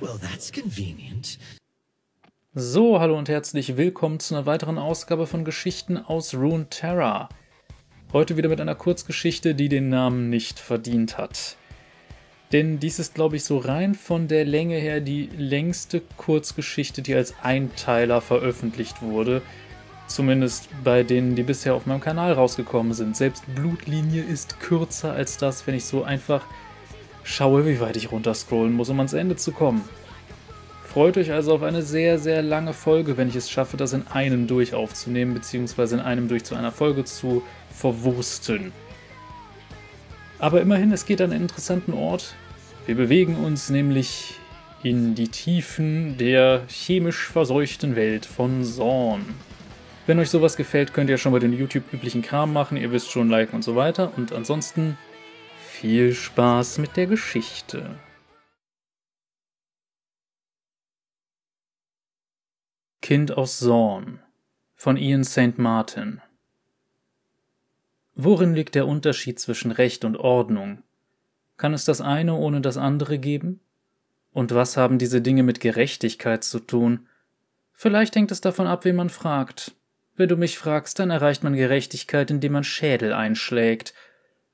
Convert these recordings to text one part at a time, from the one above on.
Well, that's convenient. So, hallo und herzlich willkommen zu einer weiteren Ausgabe von Geschichten aus Rune Terra. Heute wieder mit einer Kurzgeschichte, die den Namen nicht verdient hat. Denn dies ist, glaube ich, so rein von der Länge her die längste Kurzgeschichte, die als Einteiler veröffentlicht wurde. Zumindest bei denen, die bisher auf meinem Kanal rausgekommen sind. Selbst Blutlinie ist kürzer als das, wenn ich so einfach schaue, wie weit ich runterscrollen muss, um ans Ende zu kommen. Freut euch also auf eine sehr, sehr lange Folge, wenn ich es schaffe, das in einem durch aufzunehmen, beziehungsweise in einem durch zu einer Folge zu verwursten. Aber immerhin, es geht an einen interessanten Ort. Wir bewegen uns nämlich in die Tiefen der chemisch verseuchten Welt von Zorn. Wenn euch sowas gefällt, könnt ihr schon bei den YouTube-üblichen Kram machen. Ihr wisst schon, liken und so weiter. Und ansonsten viel Spaß mit der Geschichte. Kind aus Zorn von Ian St. Martin Worin liegt der Unterschied zwischen Recht und Ordnung? Kann es das eine ohne das andere geben? Und was haben diese Dinge mit Gerechtigkeit zu tun? Vielleicht hängt es davon ab, wen man fragt. Wenn du mich fragst, dann erreicht man Gerechtigkeit, indem man Schädel einschlägt.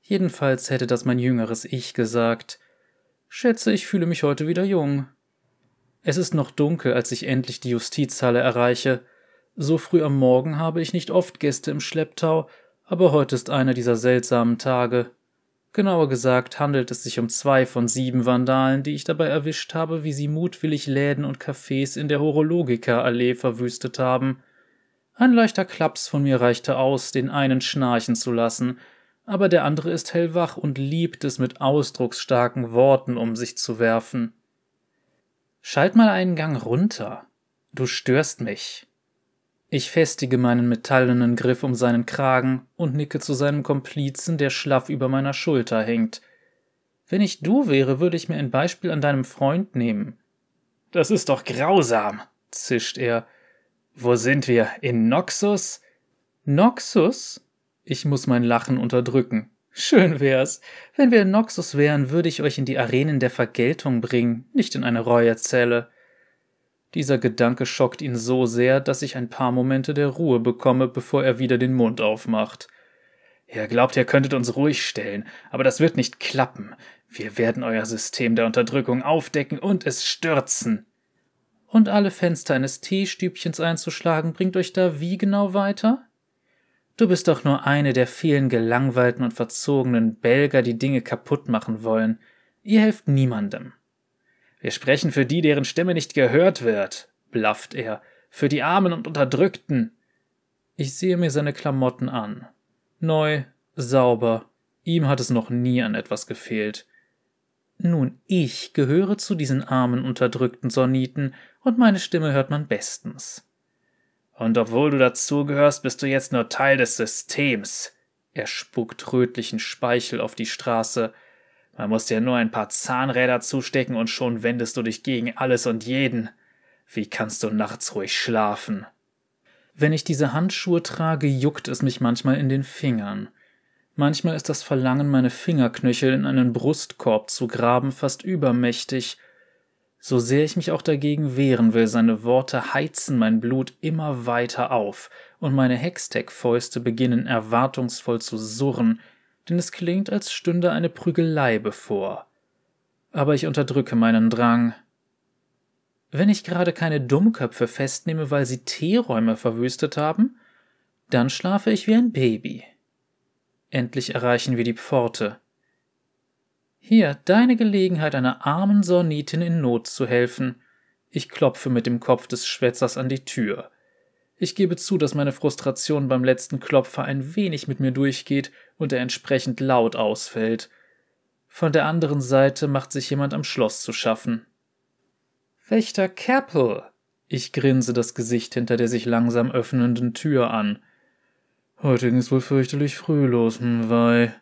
Jedenfalls hätte das mein jüngeres Ich gesagt. Schätze, ich fühle mich heute wieder jung. Es ist noch dunkel, als ich endlich die Justizhalle erreiche. So früh am Morgen habe ich nicht oft Gäste im Schlepptau, aber heute ist einer dieser seltsamen Tage. Genauer gesagt handelt es sich um zwei von sieben Vandalen, die ich dabei erwischt habe, wie sie mutwillig Läden und Cafés in der Horologica-Allee verwüstet haben. Ein leichter Klaps von mir reichte aus, den einen schnarchen zu lassen, aber der andere ist hellwach und liebt es, mit ausdrucksstarken Worten um sich zu werfen. Schalt mal einen Gang runter. Du störst mich. Ich festige meinen metallenen Griff um seinen Kragen und nicke zu seinem Komplizen, der schlaff über meiner Schulter hängt. Wenn ich du wäre, würde ich mir ein Beispiel an deinem Freund nehmen. Das ist doch grausam, zischt er. Wo sind wir? In Noxus? Noxus? Ich muss mein Lachen unterdrücken. Schön wär's. Wenn wir in Noxus wären, würde ich euch in die Arenen der Vergeltung bringen, nicht in eine Reuezelle. Dieser Gedanke schockt ihn so sehr, dass ich ein paar Momente der Ruhe bekomme, bevor er wieder den Mund aufmacht. Ihr glaubt, ihr könntet uns ruhig stellen, aber das wird nicht klappen. Wir werden euer System der Unterdrückung aufdecken und es stürzen. Und alle Fenster eines Teestübchens einzuschlagen, bringt euch da wie genau weiter? Du bist doch nur eine der vielen gelangweilten und verzogenen Belger, die Dinge kaputt machen wollen. Ihr helft niemandem. Wir sprechen für die, deren Stimme nicht gehört wird, blafft er, für die Armen und Unterdrückten. Ich sehe mir seine Klamotten an. Neu, sauber, ihm hat es noch nie an etwas gefehlt. Nun, ich gehöre zu diesen armen, unterdrückten Sonniten, und meine Stimme hört man bestens. Und obwohl du dazugehörst, bist du jetzt nur Teil des Systems. Er spuckt rötlichen Speichel auf die Straße. Man muss dir nur ein paar Zahnräder zustecken und schon wendest du dich gegen alles und jeden. Wie kannst du nachts ruhig schlafen? Wenn ich diese Handschuhe trage, juckt es mich manchmal in den Fingern. Manchmal ist das Verlangen, meine Fingerknöchel in einen Brustkorb zu graben, fast übermächtig. So sehr ich mich auch dagegen wehren will, seine Worte heizen mein Blut immer weiter auf, und meine Hextech-Fäuste beginnen erwartungsvoll zu surren, denn es klingt, als stünde eine Prügelei bevor. Aber ich unterdrücke meinen Drang. Wenn ich gerade keine Dummköpfe festnehme, weil sie Teeräume verwüstet haben, dann schlafe ich wie ein Baby. Endlich erreichen wir die Pforte. Hier, deine Gelegenheit, einer armen Sornitin in Not zu helfen. Ich klopfe mit dem Kopf des Schwätzers an die Tür. Ich gebe zu, dass meine Frustration beim letzten Klopfer ein wenig mit mir durchgeht und er entsprechend laut ausfällt. Von der anderen Seite macht sich jemand am Schloss zu schaffen. Wächter Capel! Ich grinse das Gesicht hinter der sich langsam öffnenden Tür an. Heute ging's wohl fürchterlich früh los, hm, wei,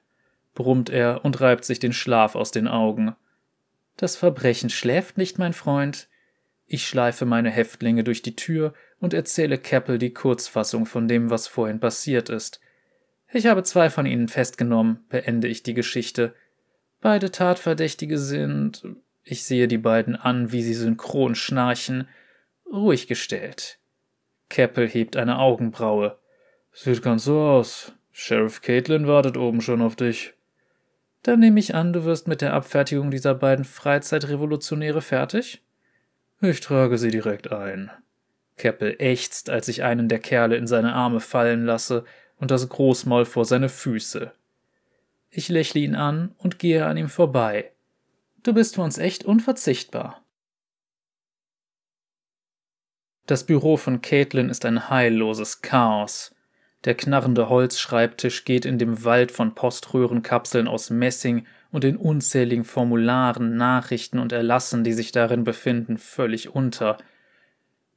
brummt er und reibt sich den Schlaf aus den Augen. Das Verbrechen schläft nicht, mein Freund. Ich schleife meine Häftlinge durch die Tür und erzähle Keppel die Kurzfassung von dem, was vorhin passiert ist. Ich habe zwei von ihnen festgenommen, beende ich die Geschichte. Beide Tatverdächtige sind. Ich sehe die beiden an, wie sie synchron schnarchen. Ruhig gestellt. Keppel hebt eine Augenbraue. Sieht ganz so aus. Sheriff Caitlin wartet oben schon auf dich. Dann nehme ich an, du wirst mit der Abfertigung dieser beiden Freizeitrevolutionäre fertig? Ich trage sie direkt ein. Keppel ächzt, als ich einen der Kerle in seine Arme fallen lasse und das Großmaul vor seine Füße. Ich lächle ihn an und gehe an ihm vorbei. Du bist für uns echt unverzichtbar. Das Büro von Caitlin ist ein heilloses Chaos. Der knarrende Holzschreibtisch geht in dem Wald von Poströhrenkapseln aus Messing und den unzähligen Formularen, Nachrichten und Erlassen, die sich darin befinden, völlig unter.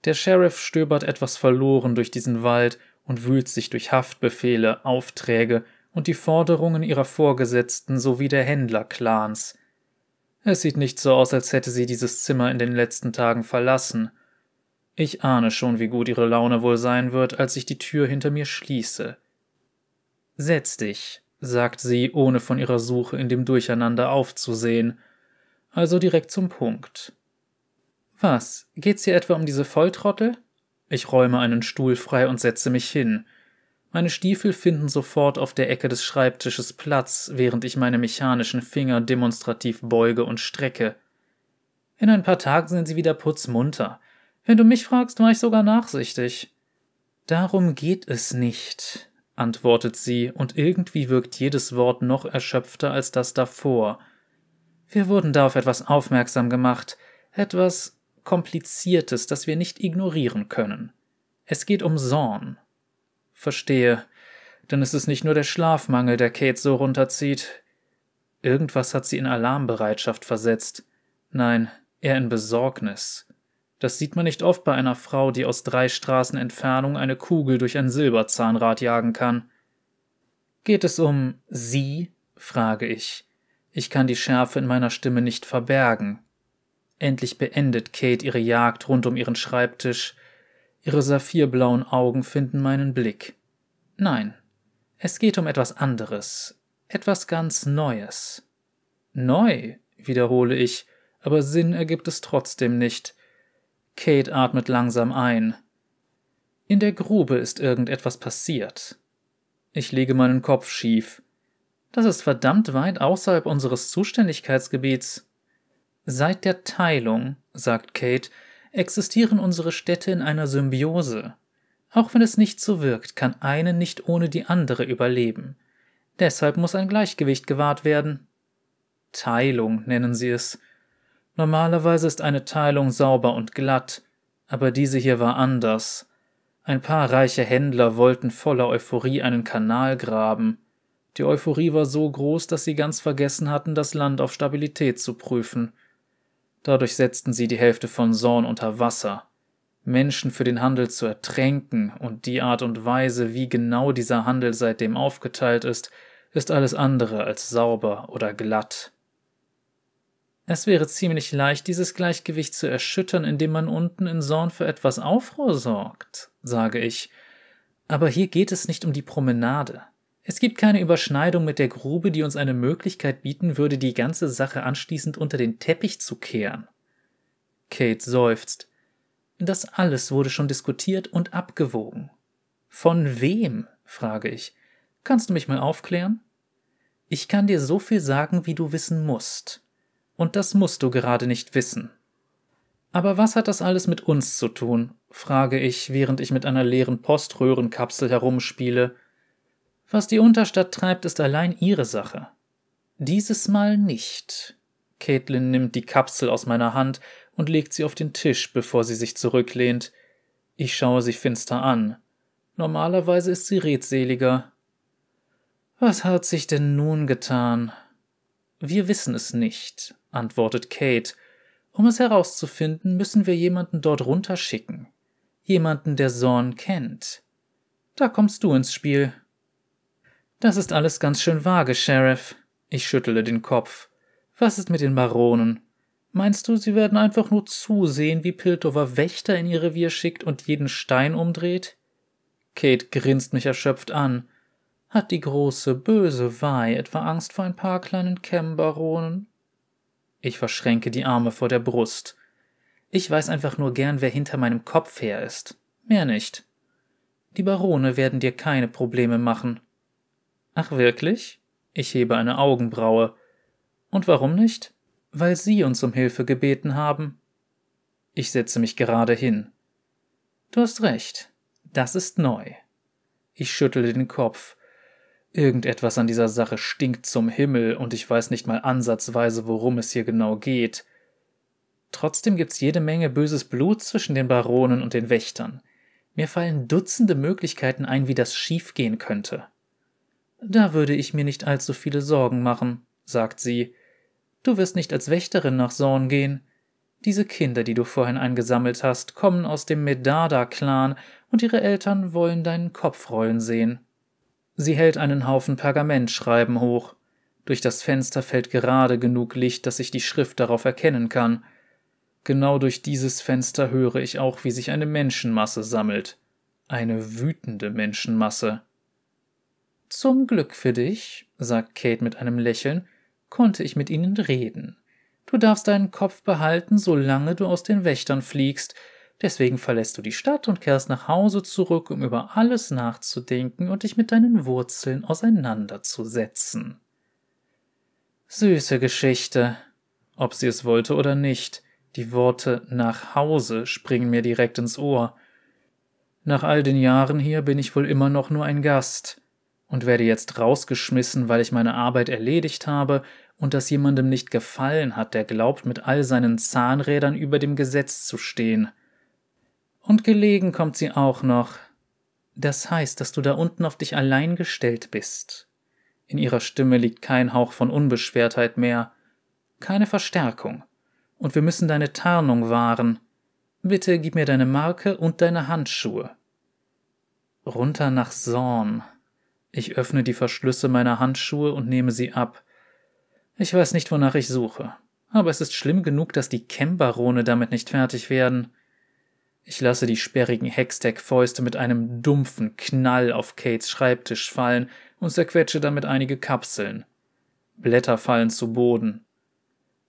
Der Sheriff stöbert etwas verloren durch diesen Wald und wühlt sich durch Haftbefehle, Aufträge und die Forderungen ihrer Vorgesetzten sowie der Händlerclans. Es sieht nicht so aus, als hätte sie dieses Zimmer in den letzten Tagen verlassen. Ich ahne schon, wie gut ihre Laune wohl sein wird, als ich die Tür hinter mir schließe. Setz dich, sagt sie, ohne von ihrer Suche in dem Durcheinander aufzusehen, also direkt zum Punkt. Was, geht's hier etwa um diese Volltrottel? Ich räume einen Stuhl frei und setze mich hin. Meine Stiefel finden sofort auf der Ecke des Schreibtisches Platz, während ich meine mechanischen Finger demonstrativ beuge und strecke. In ein paar Tagen sind sie wieder putzmunter. Wenn du mich fragst, war ich sogar nachsichtig. Darum geht es nicht, antwortet sie, und irgendwie wirkt jedes Wort noch erschöpfter als das davor. Wir wurden da auf etwas aufmerksam gemacht, etwas Kompliziertes, das wir nicht ignorieren können. Es geht um Zorn. Verstehe, denn es ist nicht nur der Schlafmangel, der Kate so runterzieht. Irgendwas hat sie in Alarmbereitschaft versetzt. Nein, eher in Besorgnis. Das sieht man nicht oft bei einer Frau, die aus drei Straßen Entfernung eine Kugel durch ein Silberzahnrad jagen kann. Geht es um Sie? frage ich. Ich kann die Schärfe in meiner Stimme nicht verbergen. Endlich beendet Kate ihre Jagd rund um ihren Schreibtisch. Ihre saphirblauen Augen finden meinen Blick. Nein, es geht um etwas anderes, etwas ganz Neues. Neu, wiederhole ich, aber Sinn ergibt es trotzdem nicht. Kate atmet langsam ein. In der Grube ist irgendetwas passiert. Ich lege meinen Kopf schief. Das ist verdammt weit außerhalb unseres Zuständigkeitsgebiets. Seit der Teilung, sagt Kate, existieren unsere Städte in einer Symbiose. Auch wenn es nicht so wirkt, kann eine nicht ohne die andere überleben. Deshalb muss ein Gleichgewicht gewahrt werden. Teilung nennen sie es. Normalerweise ist eine Teilung sauber und glatt, aber diese hier war anders. Ein paar reiche Händler wollten voller Euphorie einen Kanal graben. Die Euphorie war so groß, dass sie ganz vergessen hatten, das Land auf Stabilität zu prüfen. Dadurch setzten sie die Hälfte von Zorn unter Wasser. Menschen für den Handel zu ertränken und die Art und Weise, wie genau dieser Handel seitdem aufgeteilt ist, ist alles andere als sauber oder glatt. Es wäre ziemlich leicht, dieses Gleichgewicht zu erschüttern, indem man unten in Sorn für etwas Aufruhr sorgt, sage ich. Aber hier geht es nicht um die Promenade. Es gibt keine Überschneidung mit der Grube, die uns eine Möglichkeit bieten würde, die ganze Sache anschließend unter den Teppich zu kehren. Kate seufzt. Das alles wurde schon diskutiert und abgewogen. Von wem? frage ich. Kannst du mich mal aufklären? Ich kann dir so viel sagen, wie du wissen musst. Und das musst du gerade nicht wissen. Aber was hat das alles mit uns zu tun? frage ich, während ich mit einer leeren Poströhrenkapsel herumspiele. Was die Unterstadt treibt, ist allein ihre Sache. Dieses Mal nicht. Caitlin nimmt die Kapsel aus meiner Hand und legt sie auf den Tisch, bevor sie sich zurücklehnt. Ich schaue sie finster an. Normalerweise ist sie redseliger. Was hat sich denn nun getan? Wir wissen es nicht antwortet Kate. Um es herauszufinden, müssen wir jemanden dort runterschicken. Jemanden, der Zorn kennt. Da kommst du ins Spiel. Das ist alles ganz schön vage, Sheriff. Ich schüttele den Kopf. Was ist mit den Baronen? Meinst du, sie werden einfach nur zusehen, wie Piltover Wächter in ihr Revier schickt und jeden Stein umdreht? Kate grinst mich erschöpft an. Hat die große, böse Wei etwa Angst vor ein paar kleinen Chem-Baronen? Ich verschränke die Arme vor der Brust. Ich weiß einfach nur gern, wer hinter meinem Kopf her ist. Mehr nicht. Die Barone werden dir keine Probleme machen. Ach wirklich? Ich hebe eine Augenbraue. Und warum nicht? Weil Sie uns um Hilfe gebeten haben. Ich setze mich gerade hin. Du hast recht. Das ist neu. Ich schüttle den Kopf. Irgendetwas an dieser Sache stinkt zum Himmel und ich weiß nicht mal ansatzweise, worum es hier genau geht. Trotzdem gibt's jede Menge böses Blut zwischen den Baronen und den Wächtern. Mir fallen Dutzende Möglichkeiten ein, wie das schiefgehen könnte. Da würde ich mir nicht allzu viele Sorgen machen, sagt sie. Du wirst nicht als Wächterin nach Sorn gehen. Diese Kinder, die du vorhin eingesammelt hast, kommen aus dem Medada-Clan und ihre Eltern wollen deinen Kopf rollen sehen. Sie hält einen Haufen Pergamentschreiben hoch. Durch das Fenster fällt gerade genug Licht, dass ich die Schrift darauf erkennen kann. Genau durch dieses Fenster höre ich auch, wie sich eine Menschenmasse sammelt. Eine wütende Menschenmasse. Zum Glück für dich, sagt Kate mit einem Lächeln, konnte ich mit ihnen reden. Du darfst deinen Kopf behalten, solange du aus den Wächtern fliegst, deswegen verlässt du die Stadt und kehrst nach Hause zurück, um über alles nachzudenken und dich mit deinen Wurzeln auseinanderzusetzen. Süße Geschichte. Ob sie es wollte oder nicht, die Worte nach Hause springen mir direkt ins Ohr. Nach all den Jahren hier bin ich wohl immer noch nur ein Gast und werde jetzt rausgeschmissen, weil ich meine Arbeit erledigt habe und das jemandem nicht gefallen hat, der glaubt, mit all seinen Zahnrädern über dem Gesetz zu stehen. Und gelegen kommt sie auch noch. Das heißt, dass du da unten auf dich allein gestellt bist. In ihrer Stimme liegt kein Hauch von Unbeschwertheit mehr, keine Verstärkung. Und wir müssen deine Tarnung wahren. Bitte gib mir deine Marke und deine Handschuhe. Runter nach Sorn, ich öffne die Verschlüsse meiner Handschuhe und nehme sie ab. Ich weiß nicht, wonach ich suche, aber es ist schlimm genug, dass die Kembarone damit nicht fertig werden. Ich lasse die sperrigen Hextech-Fäuste mit einem dumpfen Knall auf Kates Schreibtisch fallen und zerquetsche damit einige Kapseln. Blätter fallen zu Boden.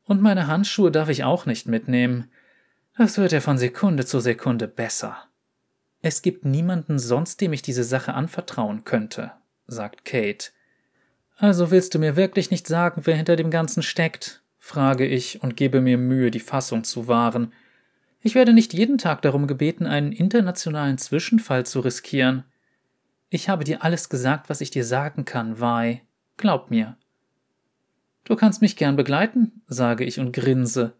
Und meine Handschuhe darf ich auch nicht mitnehmen. Das wird ja von Sekunde zu Sekunde besser. Es gibt niemanden sonst, dem ich diese Sache anvertrauen könnte sagt Kate. Also willst du mir wirklich nicht sagen, wer hinter dem Ganzen steckt? frage ich und gebe mir Mühe, die Fassung zu wahren. Ich werde nicht jeden Tag darum gebeten, einen internationalen Zwischenfall zu riskieren. Ich habe dir alles gesagt, was ich dir sagen kann, Vi. Glaub mir. Du kannst mich gern begleiten, sage ich und grinse.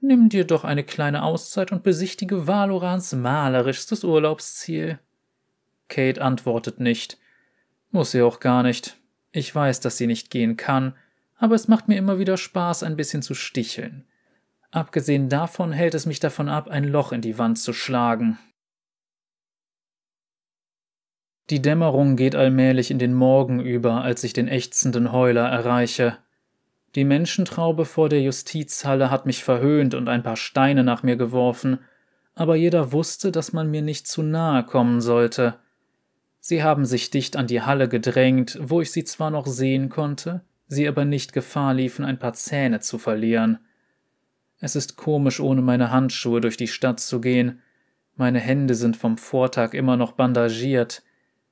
Nimm dir doch eine kleine Auszeit und besichtige Valorans malerischstes Urlaubsziel. Kate antwortet nicht. Muss sie auch gar nicht. Ich weiß, dass sie nicht gehen kann, aber es macht mir immer wieder Spaß, ein bisschen zu sticheln. Abgesehen davon hält es mich davon ab, ein Loch in die Wand zu schlagen. Die Dämmerung geht allmählich in den Morgen über, als ich den ächzenden Heuler erreiche. Die Menschentraube vor der Justizhalle hat mich verhöhnt und ein paar Steine nach mir geworfen, aber jeder wusste, dass man mir nicht zu nahe kommen sollte. Sie haben sich dicht an die Halle gedrängt, wo ich sie zwar noch sehen konnte, sie aber nicht Gefahr liefen, ein paar Zähne zu verlieren. Es ist komisch, ohne meine Handschuhe durch die Stadt zu gehen. Meine Hände sind vom Vortag immer noch bandagiert.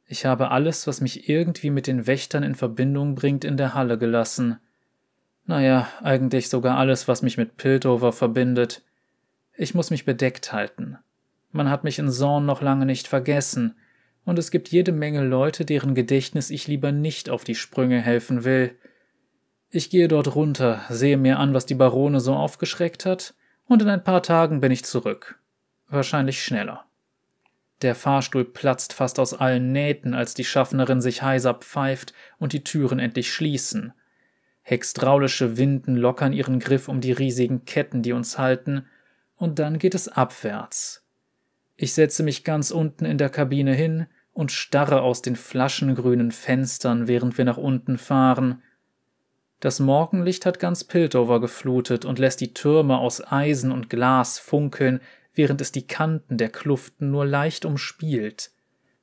Ich habe alles, was mich irgendwie mit den Wächtern in Verbindung bringt, in der Halle gelassen. Naja, eigentlich sogar alles, was mich mit Piltover verbindet. Ich muss mich bedeckt halten. Man hat mich in Zorn noch lange nicht vergessen, und es gibt jede Menge Leute, deren Gedächtnis ich lieber nicht auf die Sprünge helfen will. Ich gehe dort runter, sehe mir an, was die Barone so aufgeschreckt hat, und in ein paar Tagen bin ich zurück. Wahrscheinlich schneller. Der Fahrstuhl platzt fast aus allen Nähten, als die Schaffnerin sich heiser pfeift und die Türen endlich schließen. Hextraulische Winden lockern ihren Griff um die riesigen Ketten, die uns halten, und dann geht es abwärts. Ich setze mich ganz unten in der Kabine hin, und starre aus den flaschengrünen Fenstern, während wir nach unten fahren. Das Morgenlicht hat ganz Piltover geflutet und lässt die Türme aus Eisen und Glas funkeln, während es die Kanten der Kluften nur leicht umspielt.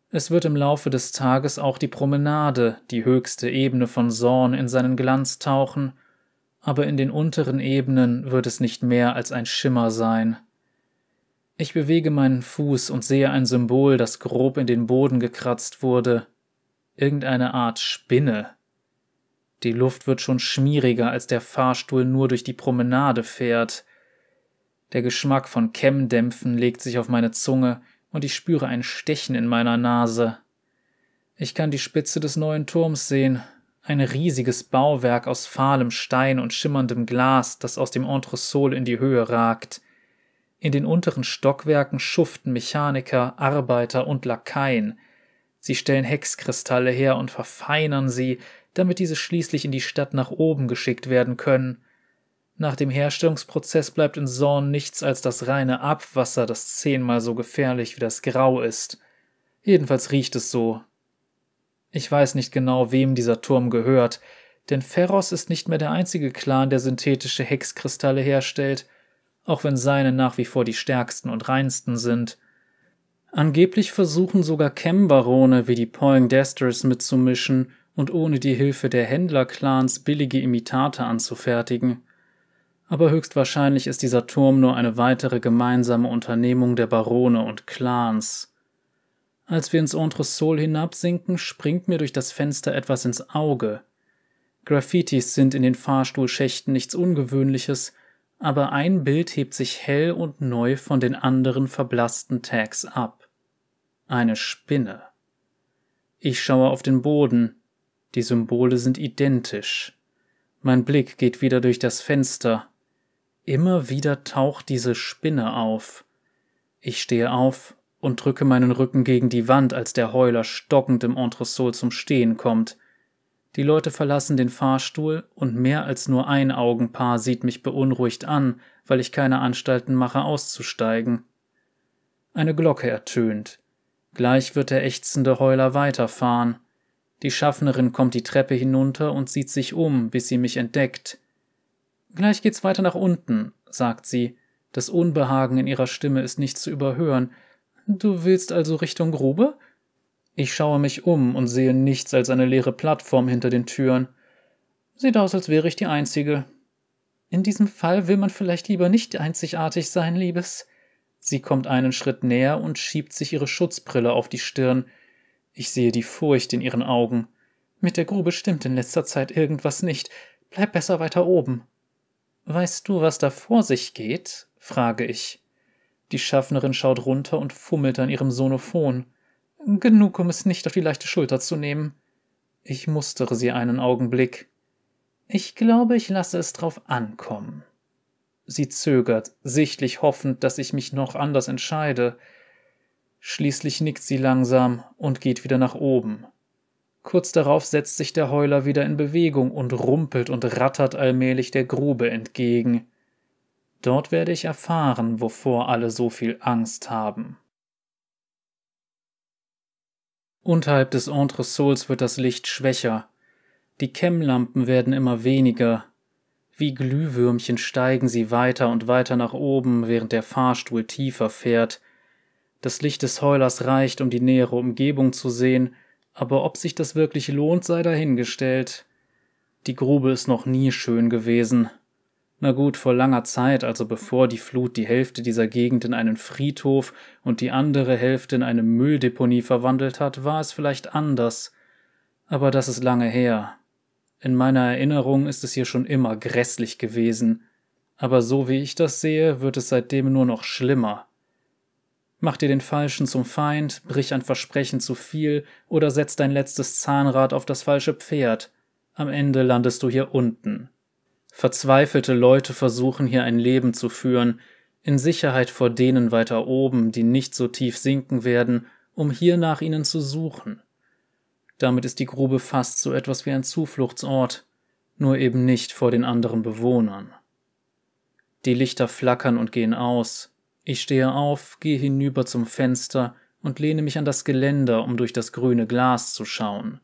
Es wird im Laufe des Tages auch die Promenade, die höchste Ebene von Sorn, in seinen Glanz tauchen, aber in den unteren Ebenen wird es nicht mehr als ein Schimmer sein. Ich bewege meinen Fuß und sehe ein Symbol, das grob in den Boden gekratzt wurde. Irgendeine Art Spinne. Die Luft wird schon schmieriger, als der Fahrstuhl nur durch die Promenade fährt. Der Geschmack von Chemdämpfen legt sich auf meine Zunge und ich spüre ein Stechen in meiner Nase. Ich kann die Spitze des neuen Turms sehen, ein riesiges Bauwerk aus fahlem Stein und schimmerndem Glas, das aus dem Entresol in die Höhe ragt. In den unteren Stockwerken schuften Mechaniker, Arbeiter und Lakaien. Sie stellen Hexkristalle her und verfeinern sie, damit diese schließlich in die Stadt nach oben geschickt werden können. Nach dem Herstellungsprozess bleibt in Zorn nichts als das reine Abwasser, das zehnmal so gefährlich wie das Grau ist. Jedenfalls riecht es so. Ich weiß nicht genau, wem dieser Turm gehört, denn Ferros ist nicht mehr der einzige Clan, der synthetische Hexkristalle herstellt, auch wenn seine nach wie vor die stärksten und reinsten sind. Angeblich versuchen sogar Chem-Barone wie die Poindexters mitzumischen und ohne die Hilfe der Händlerclans billige Imitate anzufertigen. Aber höchstwahrscheinlich ist dieser Turm nur eine weitere gemeinsame Unternehmung der Barone und Clans. Als wir ins Entresol hinabsinken, springt mir durch das Fenster etwas ins Auge. Graffitis sind in den Fahrstuhlschächten nichts Ungewöhnliches, aber ein Bild hebt sich hell und neu von den anderen verblassten Tags ab. Eine Spinne. Ich schaue auf den Boden. Die Symbole sind identisch. Mein Blick geht wieder durch das Fenster. Immer wieder taucht diese Spinne auf. Ich stehe auf und drücke meinen Rücken gegen die Wand, als der Heuler stockend im Entresol zum Stehen kommt. Die Leute verlassen den Fahrstuhl und mehr als nur ein Augenpaar sieht mich beunruhigt an, weil ich keine Anstalten mache, auszusteigen. Eine Glocke ertönt. Gleich wird der ächzende Heuler weiterfahren. Die Schaffnerin kommt die Treppe hinunter und sieht sich um, bis sie mich entdeckt. Gleich geht's weiter nach unten, sagt sie. Das Unbehagen in ihrer Stimme ist nicht zu überhören, Du willst also Richtung Grube? Ich schaue mich um und sehe nichts als eine leere Plattform hinter den Türen. Sieht aus, als wäre ich die Einzige. In diesem Fall will man vielleicht lieber nicht einzigartig sein, Liebes. Sie kommt einen Schritt näher und schiebt sich ihre Schutzbrille auf die Stirn. Ich sehe die Furcht in ihren Augen. Mit der Grube stimmt in letzter Zeit irgendwas nicht. Bleib besser weiter oben. Weißt du, was da vor sich geht? frage ich. Die Schaffnerin schaut runter und fummelt an ihrem Sonophon. Genug, um es nicht auf die leichte Schulter zu nehmen. Ich mustere sie einen Augenblick. Ich glaube, ich lasse es drauf ankommen. Sie zögert, sichtlich hoffend, dass ich mich noch anders entscheide. Schließlich nickt sie langsam und geht wieder nach oben. Kurz darauf setzt sich der Heuler wieder in Bewegung und rumpelt und rattert allmählich der Grube entgegen. Dort werde ich erfahren, wovor alle so viel Angst haben. Unterhalb des Entressols wird das Licht schwächer. Die Chemlampen werden immer weniger. Wie Glühwürmchen steigen sie weiter und weiter nach oben, während der Fahrstuhl tiefer fährt. Das Licht des Heulers reicht, um die nähere Umgebung zu sehen, aber ob sich das wirklich lohnt, sei dahingestellt. Die Grube ist noch nie schön gewesen, na gut, vor langer Zeit, also bevor die Flut die Hälfte dieser Gegend in einen Friedhof und die andere Hälfte in eine Mülldeponie verwandelt hat, war es vielleicht anders. Aber das ist lange her. In meiner Erinnerung ist es hier schon immer grässlich gewesen. Aber so wie ich das sehe, wird es seitdem nur noch schlimmer. Mach dir den Falschen zum Feind, brich ein Versprechen zu viel oder setz dein letztes Zahnrad auf das falsche Pferd. Am Ende landest du hier unten. Verzweifelte Leute versuchen hier ein Leben zu führen, in Sicherheit vor denen weiter oben, die nicht so tief sinken werden, um hier nach ihnen zu suchen. Damit ist die Grube fast so etwas wie ein Zufluchtsort, nur eben nicht vor den anderen Bewohnern. Die Lichter flackern und gehen aus. Ich stehe auf, gehe hinüber zum Fenster und lehne mich an das Geländer, um durch das grüne Glas zu schauen.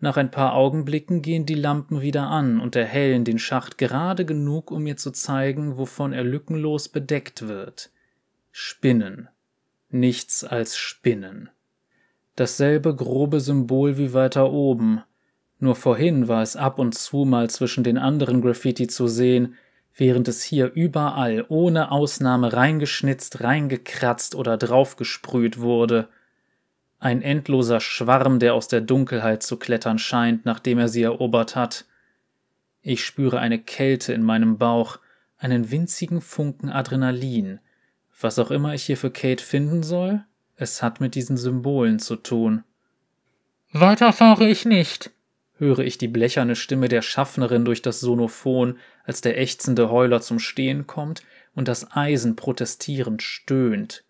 Nach ein paar Augenblicken gehen die Lampen wieder an und erhellen den Schacht gerade genug, um mir zu zeigen, wovon er lückenlos bedeckt wird. Spinnen. Nichts als Spinnen. Dasselbe grobe Symbol wie weiter oben. Nur vorhin war es ab und zu mal zwischen den anderen Graffiti zu sehen, während es hier überall ohne Ausnahme reingeschnitzt, reingekratzt oder draufgesprüht wurde. Ein endloser Schwarm, der aus der Dunkelheit zu klettern scheint, nachdem er sie erobert hat. Ich spüre eine Kälte in meinem Bauch, einen winzigen Funken Adrenalin. Was auch immer ich hier für Kate finden soll, es hat mit diesen Symbolen zu tun. Weiter fahre ich nicht, höre ich die blecherne Stimme der Schaffnerin durch das Sonophon, als der ächzende Heuler zum Stehen kommt und das Eisen protestierend stöhnt.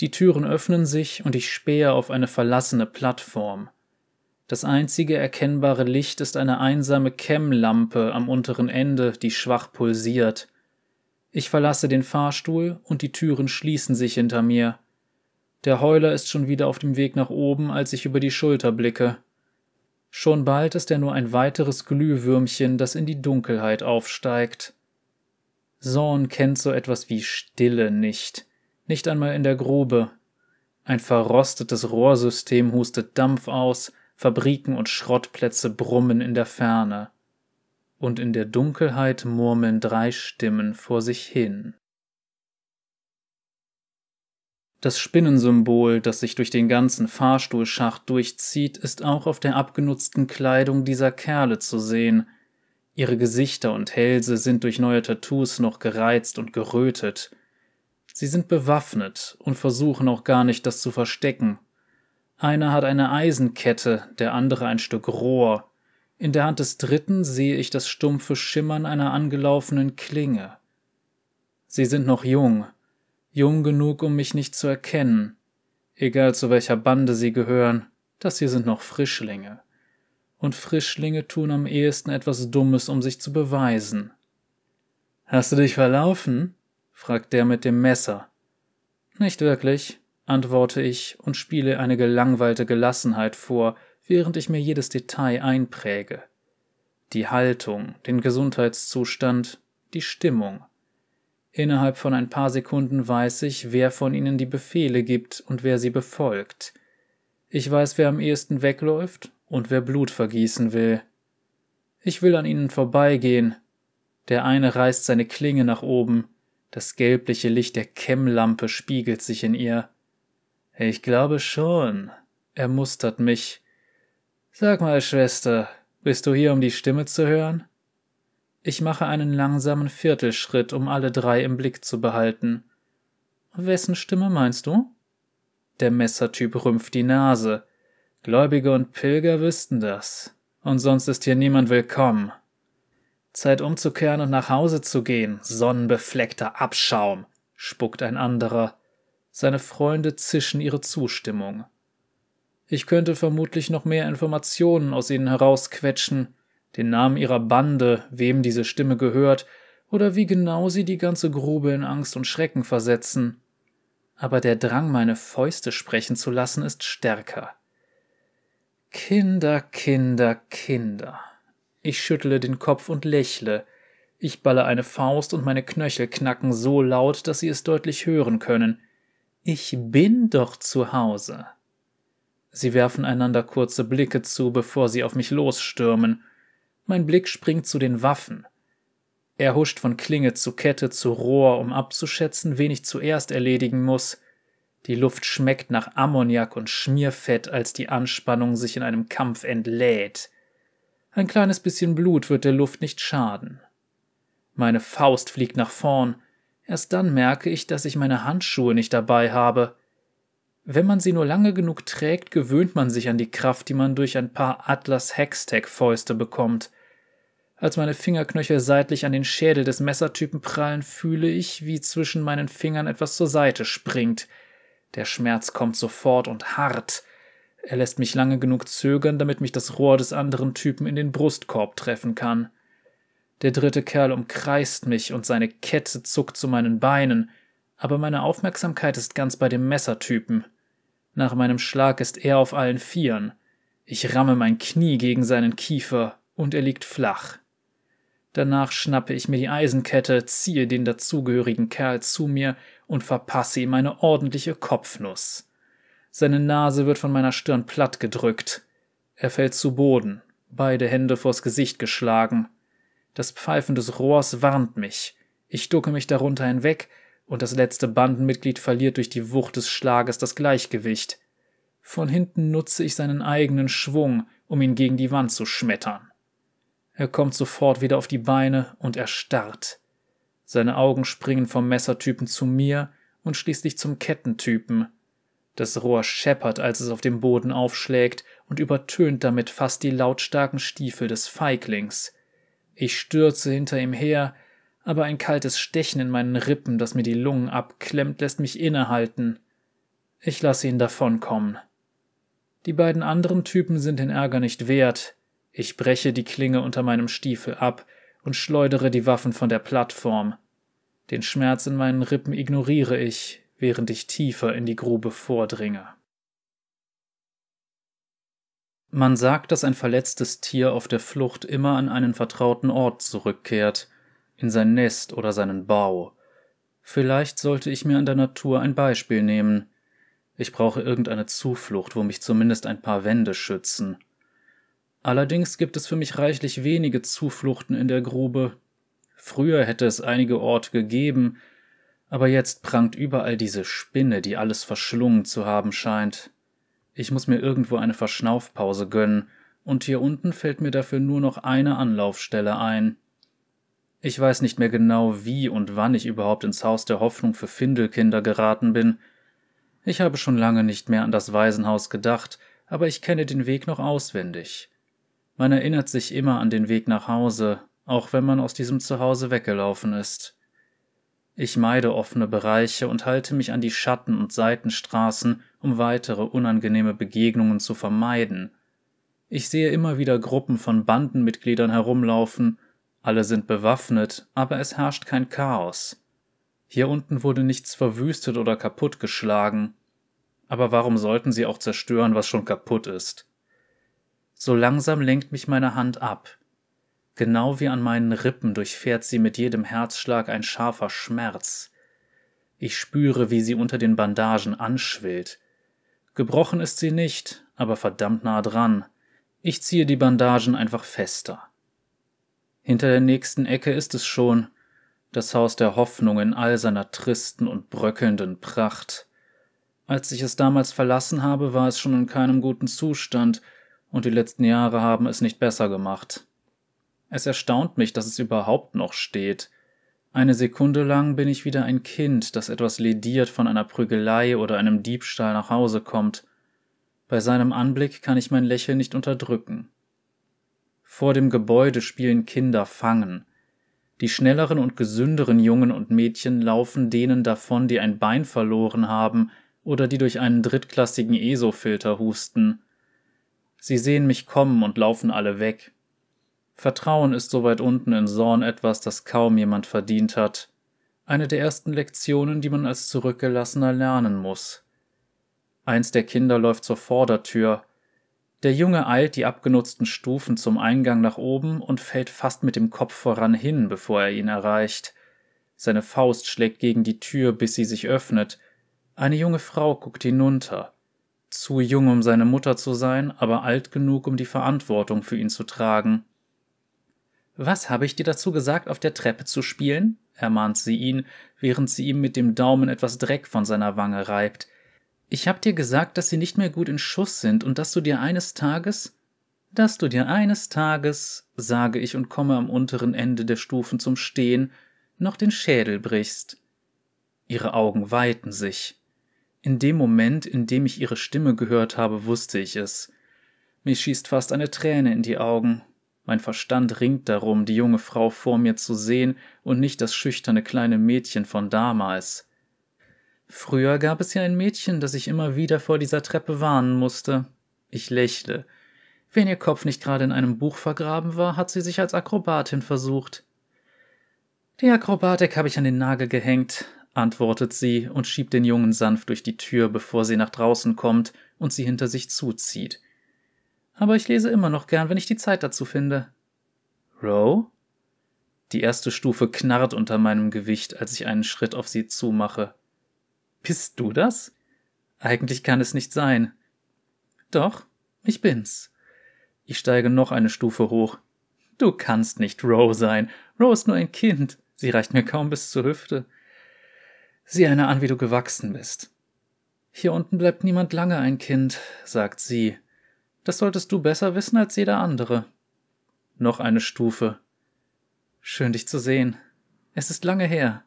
Die Türen öffnen sich und ich spähe auf eine verlassene Plattform. Das einzige erkennbare Licht ist eine einsame Chemlampe am unteren Ende, die schwach pulsiert. Ich verlasse den Fahrstuhl und die Türen schließen sich hinter mir. Der Heuler ist schon wieder auf dem Weg nach oben, als ich über die Schulter blicke. Schon bald ist er nur ein weiteres Glühwürmchen, das in die Dunkelheit aufsteigt. Zorn kennt so etwas wie Stille nicht, nicht einmal in der Grube. Ein verrostetes Rohrsystem hustet Dampf aus, Fabriken und Schrottplätze brummen in der Ferne. Und in der Dunkelheit murmeln drei Stimmen vor sich hin. Das Spinnensymbol, das sich durch den ganzen Fahrstuhlschacht durchzieht, ist auch auf der abgenutzten Kleidung dieser Kerle zu sehen. Ihre Gesichter und Hälse sind durch neue Tattoos noch gereizt und gerötet. Sie sind bewaffnet und versuchen auch gar nicht, das zu verstecken. Einer hat eine Eisenkette, der andere ein Stück Rohr. In der Hand des dritten sehe ich das stumpfe Schimmern einer angelaufenen Klinge. Sie sind noch jung, jung genug, um mich nicht zu erkennen. Egal zu welcher Bande sie gehören, das hier sind noch Frischlinge. Und Frischlinge tun am ehesten etwas Dummes, um sich zu beweisen. Hast du dich verlaufen? fragt der mit dem Messer. Nicht wirklich, antworte ich und spiele eine gelangweilte Gelassenheit vor, während ich mir jedes Detail einpräge. Die Haltung, den Gesundheitszustand, die Stimmung. Innerhalb von ein paar Sekunden weiß ich, wer von ihnen die Befehle gibt und wer sie befolgt. Ich weiß, wer am ehesten wegläuft und wer Blut vergießen will. Ich will an ihnen vorbeigehen. Der eine reißt seine Klinge nach oben, das gelbliche Licht der Kemmlampe spiegelt sich in ihr. Ich glaube schon. Er mustert mich. Sag mal, Schwester, bist du hier, um die Stimme zu hören? Ich mache einen langsamen Viertelschritt, um alle drei im Blick zu behalten. Wessen Stimme meinst du? Der Messertyp rümpft die Nase. Gläubige und Pilger wüssten das. Und sonst ist hier niemand willkommen. Zeit umzukehren und nach Hause zu gehen, sonnenbefleckter Abschaum, spuckt ein anderer. Seine Freunde zischen ihre Zustimmung. Ich könnte vermutlich noch mehr Informationen aus ihnen herausquetschen, den Namen ihrer Bande, wem diese Stimme gehört oder wie genau sie die ganze Grube in Angst und Schrecken versetzen. Aber der Drang, meine Fäuste sprechen zu lassen, ist stärker. Kinder, Kinder, Kinder. Ich schüttle den Kopf und lächle. Ich balle eine Faust und meine Knöchel knacken so laut, dass sie es deutlich hören können. Ich bin doch zu Hause. Sie werfen einander kurze Blicke zu, bevor sie auf mich losstürmen. Mein Blick springt zu den Waffen. Er huscht von Klinge zu Kette zu Rohr, um abzuschätzen, wen ich zuerst erledigen muss. Die Luft schmeckt nach Ammoniak und Schmierfett, als die Anspannung sich in einem Kampf entlädt. Ein kleines bisschen Blut wird der Luft nicht schaden. Meine Faust fliegt nach vorn. Erst dann merke ich, dass ich meine Handschuhe nicht dabei habe. Wenn man sie nur lange genug trägt, gewöhnt man sich an die Kraft, die man durch ein paar Atlas Hextech Fäuste bekommt. Als meine Fingerknöchel seitlich an den Schädel des Messertypen prallen, fühle ich, wie zwischen meinen Fingern etwas zur Seite springt. Der Schmerz kommt sofort und hart. Er lässt mich lange genug zögern, damit mich das Rohr des anderen Typen in den Brustkorb treffen kann. Der dritte Kerl umkreist mich und seine Kette zuckt zu meinen Beinen, aber meine Aufmerksamkeit ist ganz bei dem Messertypen. Nach meinem Schlag ist er auf allen Vieren. Ich ramme mein Knie gegen seinen Kiefer und er liegt flach. Danach schnappe ich mir die Eisenkette, ziehe den dazugehörigen Kerl zu mir und verpasse ihm eine ordentliche Kopfnuss. Seine Nase wird von meiner Stirn platt gedrückt. Er fällt zu Boden, beide Hände vors Gesicht geschlagen. Das Pfeifen des Rohrs warnt mich. Ich ducke mich darunter hinweg, und das letzte Bandenmitglied verliert durch die Wucht des Schlages das Gleichgewicht. Von hinten nutze ich seinen eigenen Schwung, um ihn gegen die Wand zu schmettern. Er kommt sofort wieder auf die Beine und erstarrt. Seine Augen springen vom Messertypen zu mir und schließlich zum Kettentypen. Das Rohr scheppert, als es auf dem Boden aufschlägt und übertönt damit fast die lautstarken Stiefel des Feiglings. Ich stürze hinter ihm her, aber ein kaltes Stechen in meinen Rippen, das mir die Lungen abklemmt, lässt mich innehalten. Ich lasse ihn davonkommen. Die beiden anderen Typen sind den Ärger nicht wert. Ich breche die Klinge unter meinem Stiefel ab und schleudere die Waffen von der Plattform. Den Schmerz in meinen Rippen ignoriere ich, während ich tiefer in die Grube vordringe. Man sagt, dass ein verletztes Tier auf der Flucht immer an einen vertrauten Ort zurückkehrt, in sein Nest oder seinen Bau. Vielleicht sollte ich mir an der Natur ein Beispiel nehmen. Ich brauche irgendeine Zuflucht, wo mich zumindest ein paar Wände schützen. Allerdings gibt es für mich reichlich wenige Zufluchten in der Grube. Früher hätte es einige Orte gegeben, aber jetzt prangt überall diese Spinne, die alles verschlungen zu haben scheint. Ich muss mir irgendwo eine Verschnaufpause gönnen, und hier unten fällt mir dafür nur noch eine Anlaufstelle ein. Ich weiß nicht mehr genau, wie und wann ich überhaupt ins Haus der Hoffnung für Findelkinder geraten bin. Ich habe schon lange nicht mehr an das Waisenhaus gedacht, aber ich kenne den Weg noch auswendig. Man erinnert sich immer an den Weg nach Hause, auch wenn man aus diesem Zuhause weggelaufen ist. Ich meide offene Bereiche und halte mich an die Schatten und Seitenstraßen, um weitere unangenehme Begegnungen zu vermeiden. Ich sehe immer wieder Gruppen von Bandenmitgliedern herumlaufen alle sind bewaffnet, aber es herrscht kein Chaos. Hier unten wurde nichts verwüstet oder kaputtgeschlagen. Aber warum sollten sie auch zerstören, was schon kaputt ist? So langsam lenkt mich meine Hand ab. Genau wie an meinen Rippen durchfährt sie mit jedem Herzschlag ein scharfer Schmerz. Ich spüre, wie sie unter den Bandagen anschwillt. Gebrochen ist sie nicht, aber verdammt nah dran. Ich ziehe die Bandagen einfach fester. Hinter der nächsten Ecke ist es schon, das Haus der Hoffnung in all seiner tristen und bröckelnden Pracht. Als ich es damals verlassen habe, war es schon in keinem guten Zustand, und die letzten Jahre haben es nicht besser gemacht. Es erstaunt mich, dass es überhaupt noch steht. Eine Sekunde lang bin ich wieder ein Kind, das etwas lediert von einer Prügelei oder einem Diebstahl nach Hause kommt. Bei seinem Anblick kann ich mein Lächeln nicht unterdrücken. Vor dem Gebäude spielen Kinder Fangen. Die schnelleren und gesünderen Jungen und Mädchen laufen denen davon, die ein Bein verloren haben oder die durch einen drittklassigen ESO-Filter husten. Sie sehen mich kommen und laufen alle weg. Vertrauen ist so weit unten in Sorn etwas, das kaum jemand verdient hat. Eine der ersten Lektionen, die man als Zurückgelassener lernen muss. Eins der Kinder läuft zur Vordertür, der Junge eilt die abgenutzten Stufen zum Eingang nach oben und fällt fast mit dem Kopf voran hin, bevor er ihn erreicht. Seine Faust schlägt gegen die Tür, bis sie sich öffnet. Eine junge Frau guckt hinunter. Zu jung, um seine Mutter zu sein, aber alt genug, um die Verantwortung für ihn zu tragen. Was habe ich dir dazu gesagt, auf der Treppe zu spielen? ermahnt sie ihn, während sie ihm mit dem Daumen etwas Dreck von seiner Wange reibt. Ich hab dir gesagt, dass sie nicht mehr gut in Schuss sind und dass du dir eines Tages, dass du dir eines Tages, sage ich und komme am unteren Ende der Stufen zum Stehen, noch den Schädel brichst. Ihre Augen weiten sich. In dem Moment, in dem ich ihre Stimme gehört habe, wusste ich es. Mir schießt fast eine Träne in die Augen. Mein Verstand ringt darum, die junge Frau vor mir zu sehen und nicht das schüchterne kleine Mädchen von damals. Früher gab es ja ein Mädchen, das ich immer wieder vor dieser Treppe warnen musste. Ich lächle. Wenn ihr Kopf nicht gerade in einem Buch vergraben war, hat sie sich als Akrobatin versucht. Die Akrobatik habe ich an den Nagel gehängt, antwortet sie und schiebt den Jungen sanft durch die Tür, bevor sie nach draußen kommt und sie hinter sich zuzieht. Aber ich lese immer noch gern, wenn ich die Zeit dazu finde. Row? Die erste Stufe knarrt unter meinem Gewicht, als ich einen Schritt auf sie zumache. Bist du das? Eigentlich kann es nicht sein. Doch, ich bin's. Ich steige noch eine Stufe hoch. Du kannst nicht Roe sein. Roe ist nur ein Kind. Sie reicht mir kaum bis zur Hüfte. Sieh einer an, wie du gewachsen bist. Hier unten bleibt niemand lange ein Kind, sagt sie. Das solltest du besser wissen als jeder andere. Noch eine Stufe. Schön dich zu sehen. Es ist lange her.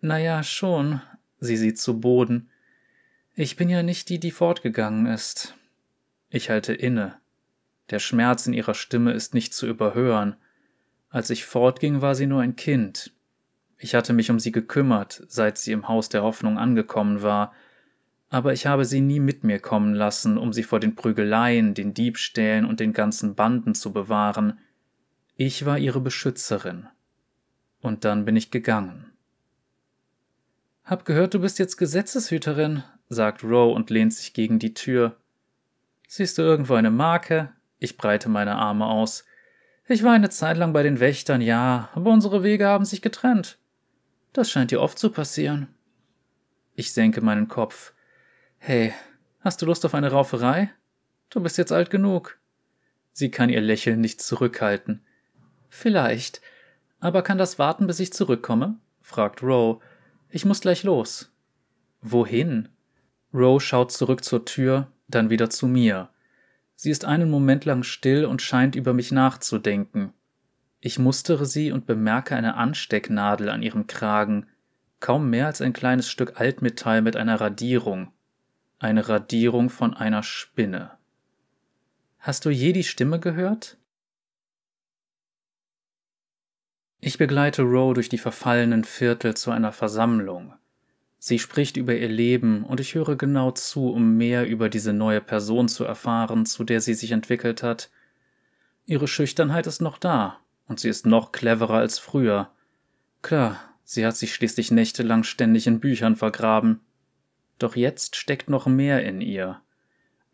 Na ja, schon. Sie sieht zu Boden. Ich bin ja nicht die, die fortgegangen ist. Ich halte inne. Der Schmerz in ihrer Stimme ist nicht zu überhören. Als ich fortging, war sie nur ein Kind. Ich hatte mich um sie gekümmert, seit sie im Haus der Hoffnung angekommen war, aber ich habe sie nie mit mir kommen lassen, um sie vor den Prügeleien, den Diebstählen und den ganzen Banden zu bewahren. Ich war ihre Beschützerin. Und dann bin ich gegangen. Hab gehört, du bist jetzt Gesetzeshüterin, sagt Roe und lehnt sich gegen die Tür. Siehst du irgendwo eine Marke? Ich breite meine Arme aus. Ich war eine Zeit lang bei den Wächtern, ja, aber unsere Wege haben sich getrennt. Das scheint dir oft zu passieren. Ich senke meinen Kopf. Hey, hast du Lust auf eine Rauferei? Du bist jetzt alt genug. Sie kann ihr Lächeln nicht zurückhalten. Vielleicht. Aber kann das warten, bis ich zurückkomme? fragt Roe. Ich muss gleich los. Wohin? Roe schaut zurück zur Tür, dann wieder zu mir. Sie ist einen Moment lang still und scheint über mich nachzudenken. Ich mustere sie und bemerke eine Anstecknadel an ihrem Kragen, kaum mehr als ein kleines Stück Altmetall mit einer Radierung. Eine Radierung von einer Spinne. Hast du je die Stimme gehört? Ich begleite Roe durch die verfallenen Viertel zu einer Versammlung. Sie spricht über ihr Leben und ich höre genau zu, um mehr über diese neue Person zu erfahren, zu der sie sich entwickelt hat. Ihre Schüchternheit ist noch da und sie ist noch cleverer als früher. Klar, sie hat sich schließlich nächtelang ständig in Büchern vergraben. Doch jetzt steckt noch mehr in ihr.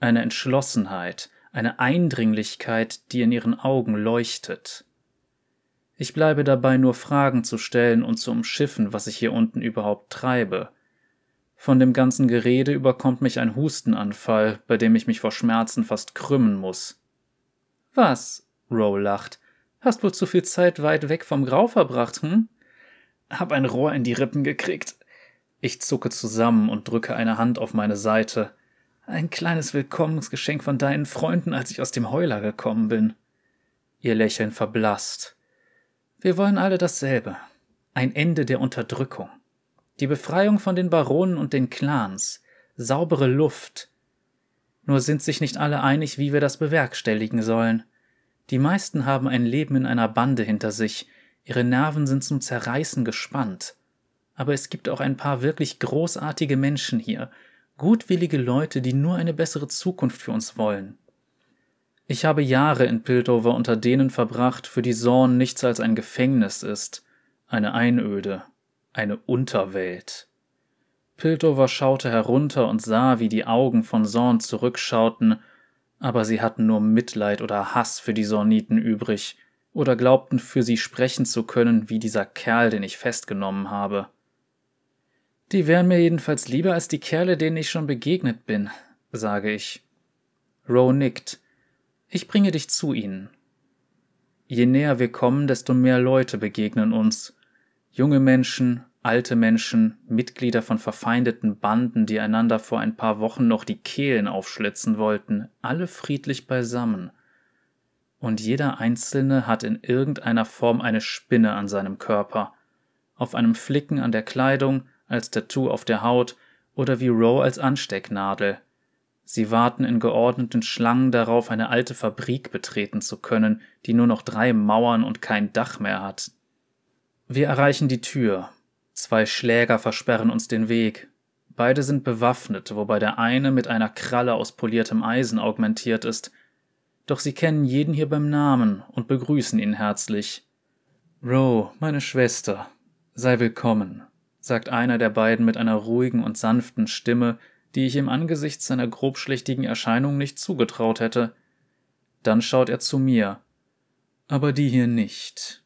Eine Entschlossenheit, eine Eindringlichkeit, die in ihren Augen leuchtet. Ich bleibe dabei nur Fragen zu stellen und zu umschiffen, was ich hier unten überhaupt treibe. Von dem ganzen Gerede überkommt mich ein Hustenanfall, bei dem ich mich vor Schmerzen fast krümmen muss. Was? Roe lacht. Hast wohl zu viel Zeit weit weg vom Grau verbracht, hm? Hab ein Rohr in die Rippen gekriegt. Ich zucke zusammen und drücke eine Hand auf meine Seite. Ein kleines Willkommensgeschenk von deinen Freunden, als ich aus dem Heuler gekommen bin. Ihr Lächeln verblasst. Wir wollen alle dasselbe. Ein Ende der Unterdrückung. Die Befreiung von den Baronen und den Clans. Saubere Luft. Nur sind sich nicht alle einig, wie wir das bewerkstelligen sollen. Die meisten haben ein Leben in einer Bande hinter sich, ihre Nerven sind zum Zerreißen gespannt. Aber es gibt auch ein paar wirklich großartige Menschen hier, gutwillige Leute, die nur eine bessere Zukunft für uns wollen. Ich habe Jahre in Piltover unter denen verbracht, für die Zorn nichts als ein Gefängnis ist, eine Einöde, eine Unterwelt. Piltover schaute herunter und sah, wie die Augen von Zorn zurückschauten, aber sie hatten nur Mitleid oder Hass für die Sorniten übrig, oder glaubten für sie sprechen zu können wie dieser Kerl, den ich festgenommen habe. Die wären mir jedenfalls lieber als die Kerle, denen ich schon begegnet bin, sage ich. Roe nickt. Ich bringe dich zu ihnen. Je näher wir kommen, desto mehr Leute begegnen uns. Junge Menschen, alte Menschen, Mitglieder von verfeindeten Banden, die einander vor ein paar Wochen noch die Kehlen aufschlitzen wollten, alle friedlich beisammen. Und jeder Einzelne hat in irgendeiner Form eine Spinne an seinem Körper, auf einem Flicken an der Kleidung, als Tattoo auf der Haut oder wie Roe als Anstecknadel – Sie warten in geordneten Schlangen darauf, eine alte Fabrik betreten zu können, die nur noch drei Mauern und kein Dach mehr hat. Wir erreichen die Tür. Zwei Schläger versperren uns den Weg. Beide sind bewaffnet, wobei der eine mit einer Kralle aus poliertem Eisen augmentiert ist. Doch sie kennen jeden hier beim Namen und begrüßen ihn herzlich. Roe, meine Schwester, sei willkommen, sagt einer der beiden mit einer ruhigen und sanften Stimme, die ich ihm angesichts seiner grobschlächtigen Erscheinung nicht zugetraut hätte. Dann schaut er zu mir. Aber die hier nicht.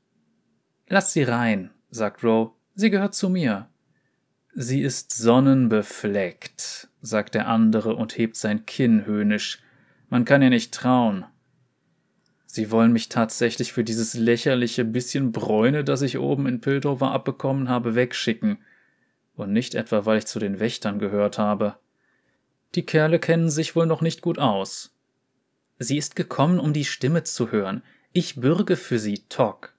Lass sie rein, sagt Roe. Sie gehört zu mir. Sie ist sonnenbefleckt, sagt der andere und hebt sein Kinn höhnisch. Man kann ihr nicht trauen. Sie wollen mich tatsächlich für dieses lächerliche bisschen Bräune, das ich oben in Piltover abbekommen habe, wegschicken. Und nicht etwa, weil ich zu den Wächtern gehört habe. Die Kerle kennen sich wohl noch nicht gut aus. Sie ist gekommen, um die Stimme zu hören. Ich bürge für sie, Tock.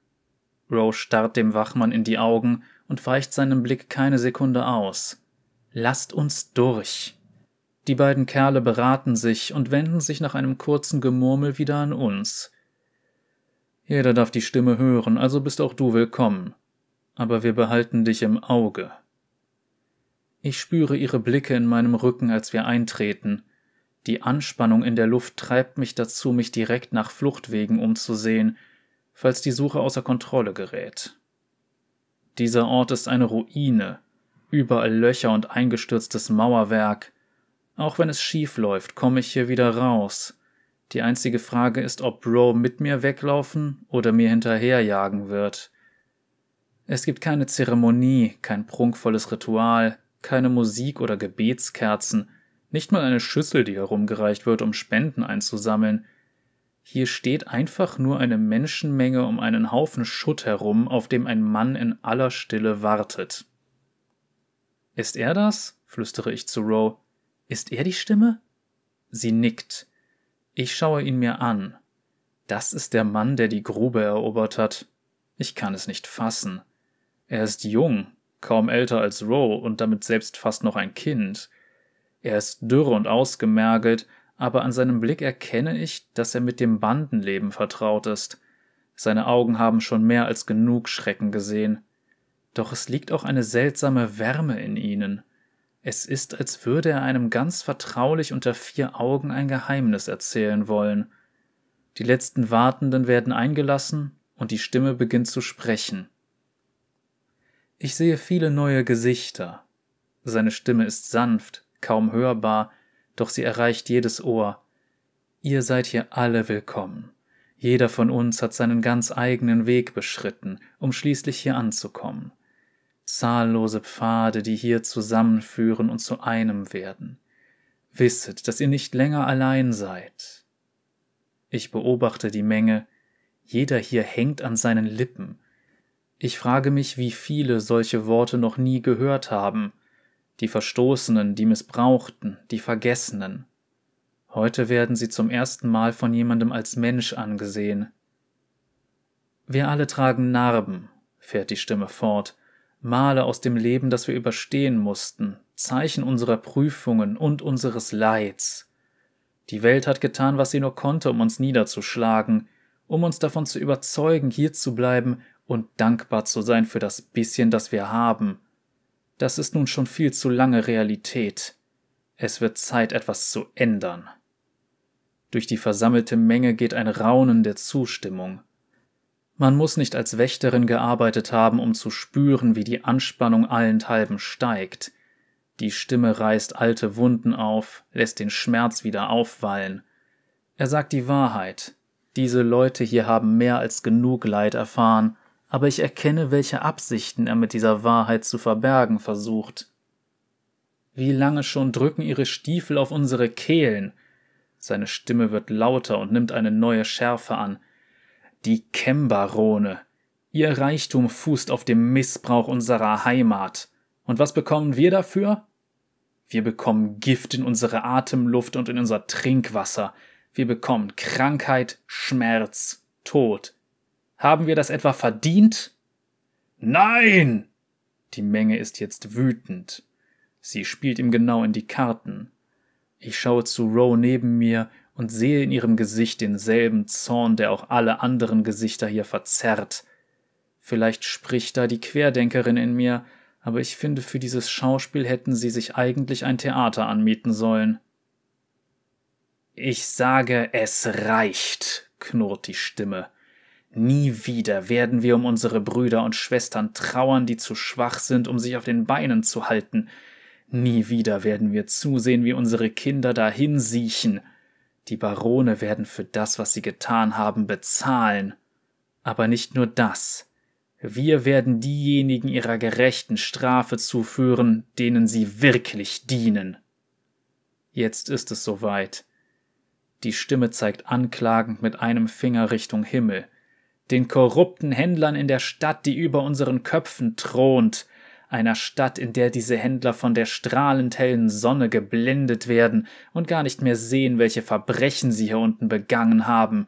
Roe starrt dem Wachmann in die Augen und weicht seinem Blick keine Sekunde aus. Lasst uns durch. Die beiden Kerle beraten sich und wenden sich nach einem kurzen Gemurmel wieder an uns. Jeder darf die Stimme hören, also bist auch du willkommen. Aber wir behalten dich im Auge. Ich spüre ihre Blicke in meinem Rücken, als wir eintreten. Die Anspannung in der Luft treibt mich dazu, mich direkt nach Fluchtwegen umzusehen, falls die Suche außer Kontrolle gerät. Dieser Ort ist eine Ruine, überall Löcher und eingestürztes Mauerwerk, auch wenn es schief läuft, komme ich hier wieder raus. Die einzige Frage ist, ob Bro mit mir weglaufen oder mir hinterherjagen wird. Es gibt keine Zeremonie, kein prunkvolles Ritual, keine Musik oder Gebetskerzen, nicht mal eine Schüssel, die herumgereicht wird, um Spenden einzusammeln. Hier steht einfach nur eine Menschenmenge um einen Haufen Schutt herum, auf dem ein Mann in aller Stille wartet. Ist er das? flüstere ich zu Roe. Ist er die Stimme? Sie nickt. Ich schaue ihn mir an. Das ist der Mann, der die Grube erobert hat. Ich kann es nicht fassen. Er ist jung, kaum älter als Roe und damit selbst fast noch ein Kind. Er ist dürr und ausgemergelt, aber an seinem Blick erkenne ich, dass er mit dem Bandenleben vertraut ist. Seine Augen haben schon mehr als genug Schrecken gesehen. Doch es liegt auch eine seltsame Wärme in ihnen. Es ist, als würde er einem ganz vertraulich unter vier Augen ein Geheimnis erzählen wollen. Die letzten Wartenden werden eingelassen und die Stimme beginnt zu sprechen. Ich sehe viele neue Gesichter. Seine Stimme ist sanft, kaum hörbar, doch sie erreicht jedes Ohr. Ihr seid hier alle willkommen. Jeder von uns hat seinen ganz eigenen Weg beschritten, um schließlich hier anzukommen zahllose Pfade, die hier zusammenführen und zu einem werden. Wisset, dass ihr nicht länger allein seid. Ich beobachte die Menge, jeder hier hängt an seinen Lippen. Ich frage mich, wie viele solche Worte noch nie gehört haben, die Verstoßenen, die Missbrauchten, die Vergessenen. Heute werden sie zum ersten Mal von jemandem als Mensch angesehen. Wir alle tragen Narben, fährt die Stimme fort, Male aus dem Leben, das wir überstehen mussten, Zeichen unserer Prüfungen und unseres Leids. Die Welt hat getan, was sie nur konnte, um uns niederzuschlagen, um uns davon zu überzeugen, hier zu bleiben und dankbar zu sein für das bisschen, das wir haben. Das ist nun schon viel zu lange Realität. Es wird Zeit, etwas zu ändern. Durch die versammelte Menge geht ein Raunen der Zustimmung. Man muss nicht als Wächterin gearbeitet haben, um zu spüren, wie die Anspannung allenthalben steigt. Die Stimme reißt alte Wunden auf, lässt den Schmerz wieder aufwallen. Er sagt die Wahrheit. Diese Leute hier haben mehr als genug Leid erfahren, aber ich erkenne, welche Absichten er mit dieser Wahrheit zu verbergen versucht. Wie lange schon drücken ihre Stiefel auf unsere Kehlen? Seine Stimme wird lauter und nimmt eine neue Schärfe an die Kembarone. Ihr Reichtum fußt auf dem Missbrauch unserer Heimat. Und was bekommen wir dafür? Wir bekommen Gift in unsere Atemluft und in unser Trinkwasser. Wir bekommen Krankheit, Schmerz, Tod. Haben wir das etwa verdient? Nein! Die Menge ist jetzt wütend. Sie spielt ihm genau in die Karten. Ich schaue zu Roe neben mir und sehe in ihrem Gesicht denselben Zorn, der auch alle anderen Gesichter hier verzerrt. Vielleicht spricht da die Querdenkerin in mir, aber ich finde, für dieses Schauspiel hätten sie sich eigentlich ein Theater anmieten sollen. Ich sage, es reicht, knurrt die Stimme. Nie wieder werden wir um unsere Brüder und Schwestern trauern, die zu schwach sind, um sich auf den Beinen zu halten. Nie wieder werden wir zusehen, wie unsere Kinder dahin siechen. Die Barone werden für das, was sie getan haben, bezahlen. Aber nicht nur das. Wir werden diejenigen ihrer gerechten Strafe zuführen, denen sie wirklich dienen. Jetzt ist es soweit. Die Stimme zeigt anklagend mit einem Finger Richtung Himmel. Den korrupten Händlern in der Stadt, die über unseren Köpfen thront, einer Stadt, in der diese Händler von der strahlend hellen Sonne geblendet werden und gar nicht mehr sehen, welche Verbrechen sie hier unten begangen haben,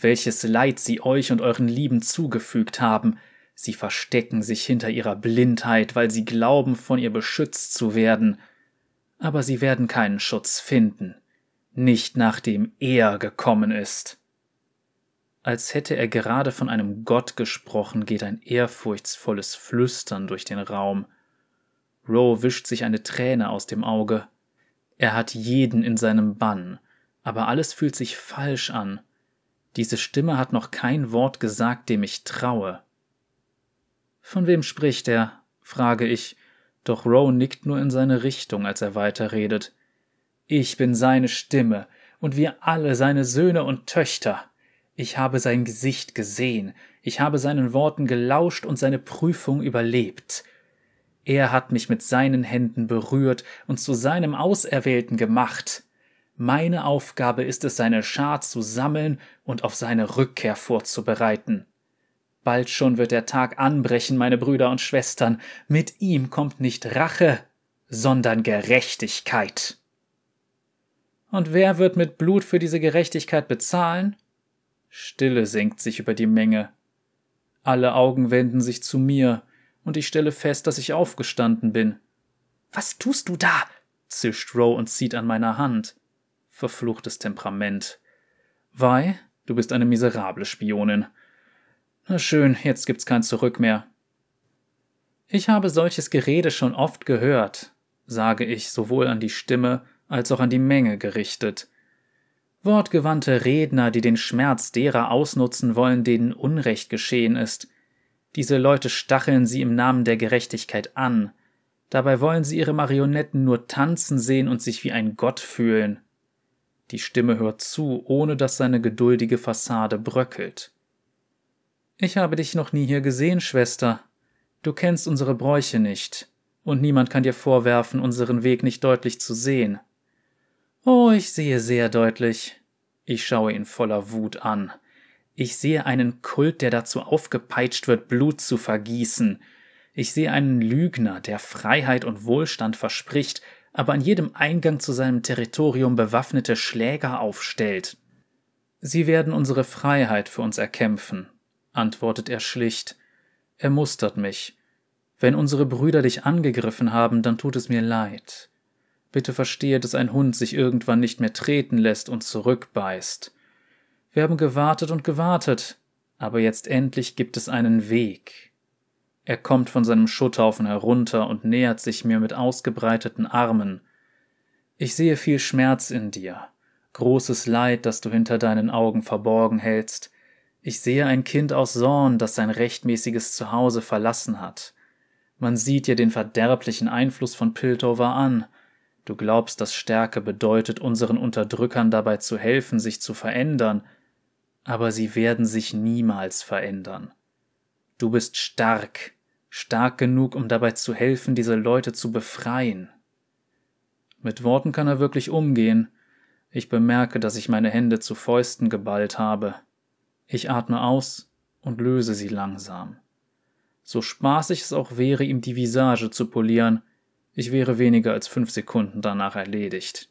welches Leid sie euch und euren Lieben zugefügt haben, sie verstecken sich hinter ihrer Blindheit, weil sie glauben, von ihr beschützt zu werden, aber sie werden keinen Schutz finden, nicht nachdem er gekommen ist. Als hätte er gerade von einem Gott gesprochen, geht ein ehrfurchtsvolles Flüstern durch den Raum. Roe wischt sich eine Träne aus dem Auge. Er hat jeden in seinem Bann, aber alles fühlt sich falsch an. Diese Stimme hat noch kein Wort gesagt, dem ich traue. Von wem spricht er? frage ich, doch Roe nickt nur in seine Richtung, als er weiterredet. Ich bin seine Stimme, und wir alle seine Söhne und Töchter. Ich habe sein Gesicht gesehen, ich habe seinen Worten gelauscht und seine Prüfung überlebt. Er hat mich mit seinen Händen berührt und zu seinem Auserwählten gemacht. Meine Aufgabe ist es, seine Schar zu sammeln und auf seine Rückkehr vorzubereiten. Bald schon wird der Tag anbrechen, meine Brüder und Schwestern. Mit ihm kommt nicht Rache, sondern Gerechtigkeit. Und wer wird mit Blut für diese Gerechtigkeit bezahlen? Stille senkt sich über die Menge. Alle Augen wenden sich zu mir, und ich stelle fest, dass ich aufgestanden bin. Was tust du da? zischt Roe und zieht an meiner Hand. Verfluchtes Temperament. Wei, du bist eine miserable Spionin. Na schön, jetzt gibt's kein Zurück mehr. Ich habe solches Gerede schon oft gehört, sage ich sowohl an die Stimme als auch an die Menge gerichtet. Wortgewandte Redner, die den Schmerz derer ausnutzen wollen, denen Unrecht geschehen ist. Diese Leute stacheln sie im Namen der Gerechtigkeit an. Dabei wollen sie ihre Marionetten nur tanzen sehen und sich wie ein Gott fühlen. Die Stimme hört zu, ohne dass seine geduldige Fassade bröckelt. Ich habe dich noch nie hier gesehen, Schwester. Du kennst unsere Bräuche nicht, und niemand kann dir vorwerfen, unseren Weg nicht deutlich zu sehen. Oh, ich sehe sehr deutlich. Ich schaue ihn voller Wut an. Ich sehe einen Kult, der dazu aufgepeitscht wird, Blut zu vergießen. Ich sehe einen Lügner, der Freiheit und Wohlstand verspricht, aber an jedem Eingang zu seinem Territorium bewaffnete Schläger aufstellt. Sie werden unsere Freiheit für uns erkämpfen, antwortet er schlicht. Er mustert mich. Wenn unsere Brüder dich angegriffen haben, dann tut es mir leid. Bitte verstehe, dass ein Hund sich irgendwann nicht mehr treten lässt und zurückbeißt. Wir haben gewartet und gewartet, aber jetzt endlich gibt es einen Weg. Er kommt von seinem Schutthaufen herunter und nähert sich mir mit ausgebreiteten Armen. Ich sehe viel Schmerz in dir, großes Leid, das du hinter deinen Augen verborgen hältst. Ich sehe ein Kind aus Sorn, das sein rechtmäßiges Zuhause verlassen hat. Man sieht dir den verderblichen Einfluss von Piltover an, Du glaubst, dass Stärke bedeutet, unseren Unterdrückern dabei zu helfen, sich zu verändern, aber sie werden sich niemals verändern. Du bist stark, stark genug, um dabei zu helfen, diese Leute zu befreien. Mit Worten kann er wirklich umgehen. Ich bemerke, dass ich meine Hände zu Fäusten geballt habe. Ich atme aus und löse sie langsam. So spaßig es auch wäre, ihm die Visage zu polieren, ich wäre weniger als fünf Sekunden danach erledigt.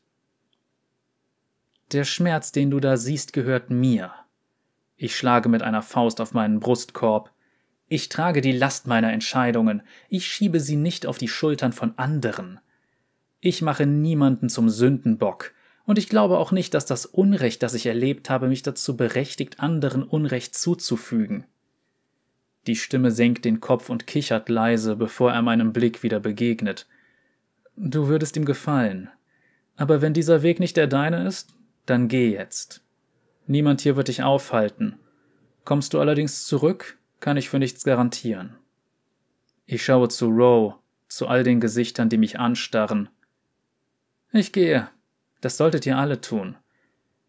Der Schmerz, den du da siehst, gehört mir. Ich schlage mit einer Faust auf meinen Brustkorb. Ich trage die Last meiner Entscheidungen. Ich schiebe sie nicht auf die Schultern von anderen. Ich mache niemanden zum Sündenbock. Und ich glaube auch nicht, dass das Unrecht, das ich erlebt habe, mich dazu berechtigt, anderen Unrecht zuzufügen. Die Stimme senkt den Kopf und kichert leise, bevor er meinem Blick wieder begegnet. Du würdest ihm gefallen. Aber wenn dieser Weg nicht der deine ist, dann geh jetzt. Niemand hier wird dich aufhalten. Kommst du allerdings zurück, kann ich für nichts garantieren. Ich schaue zu Roe, zu all den Gesichtern, die mich anstarren. Ich gehe. Das solltet ihr alle tun.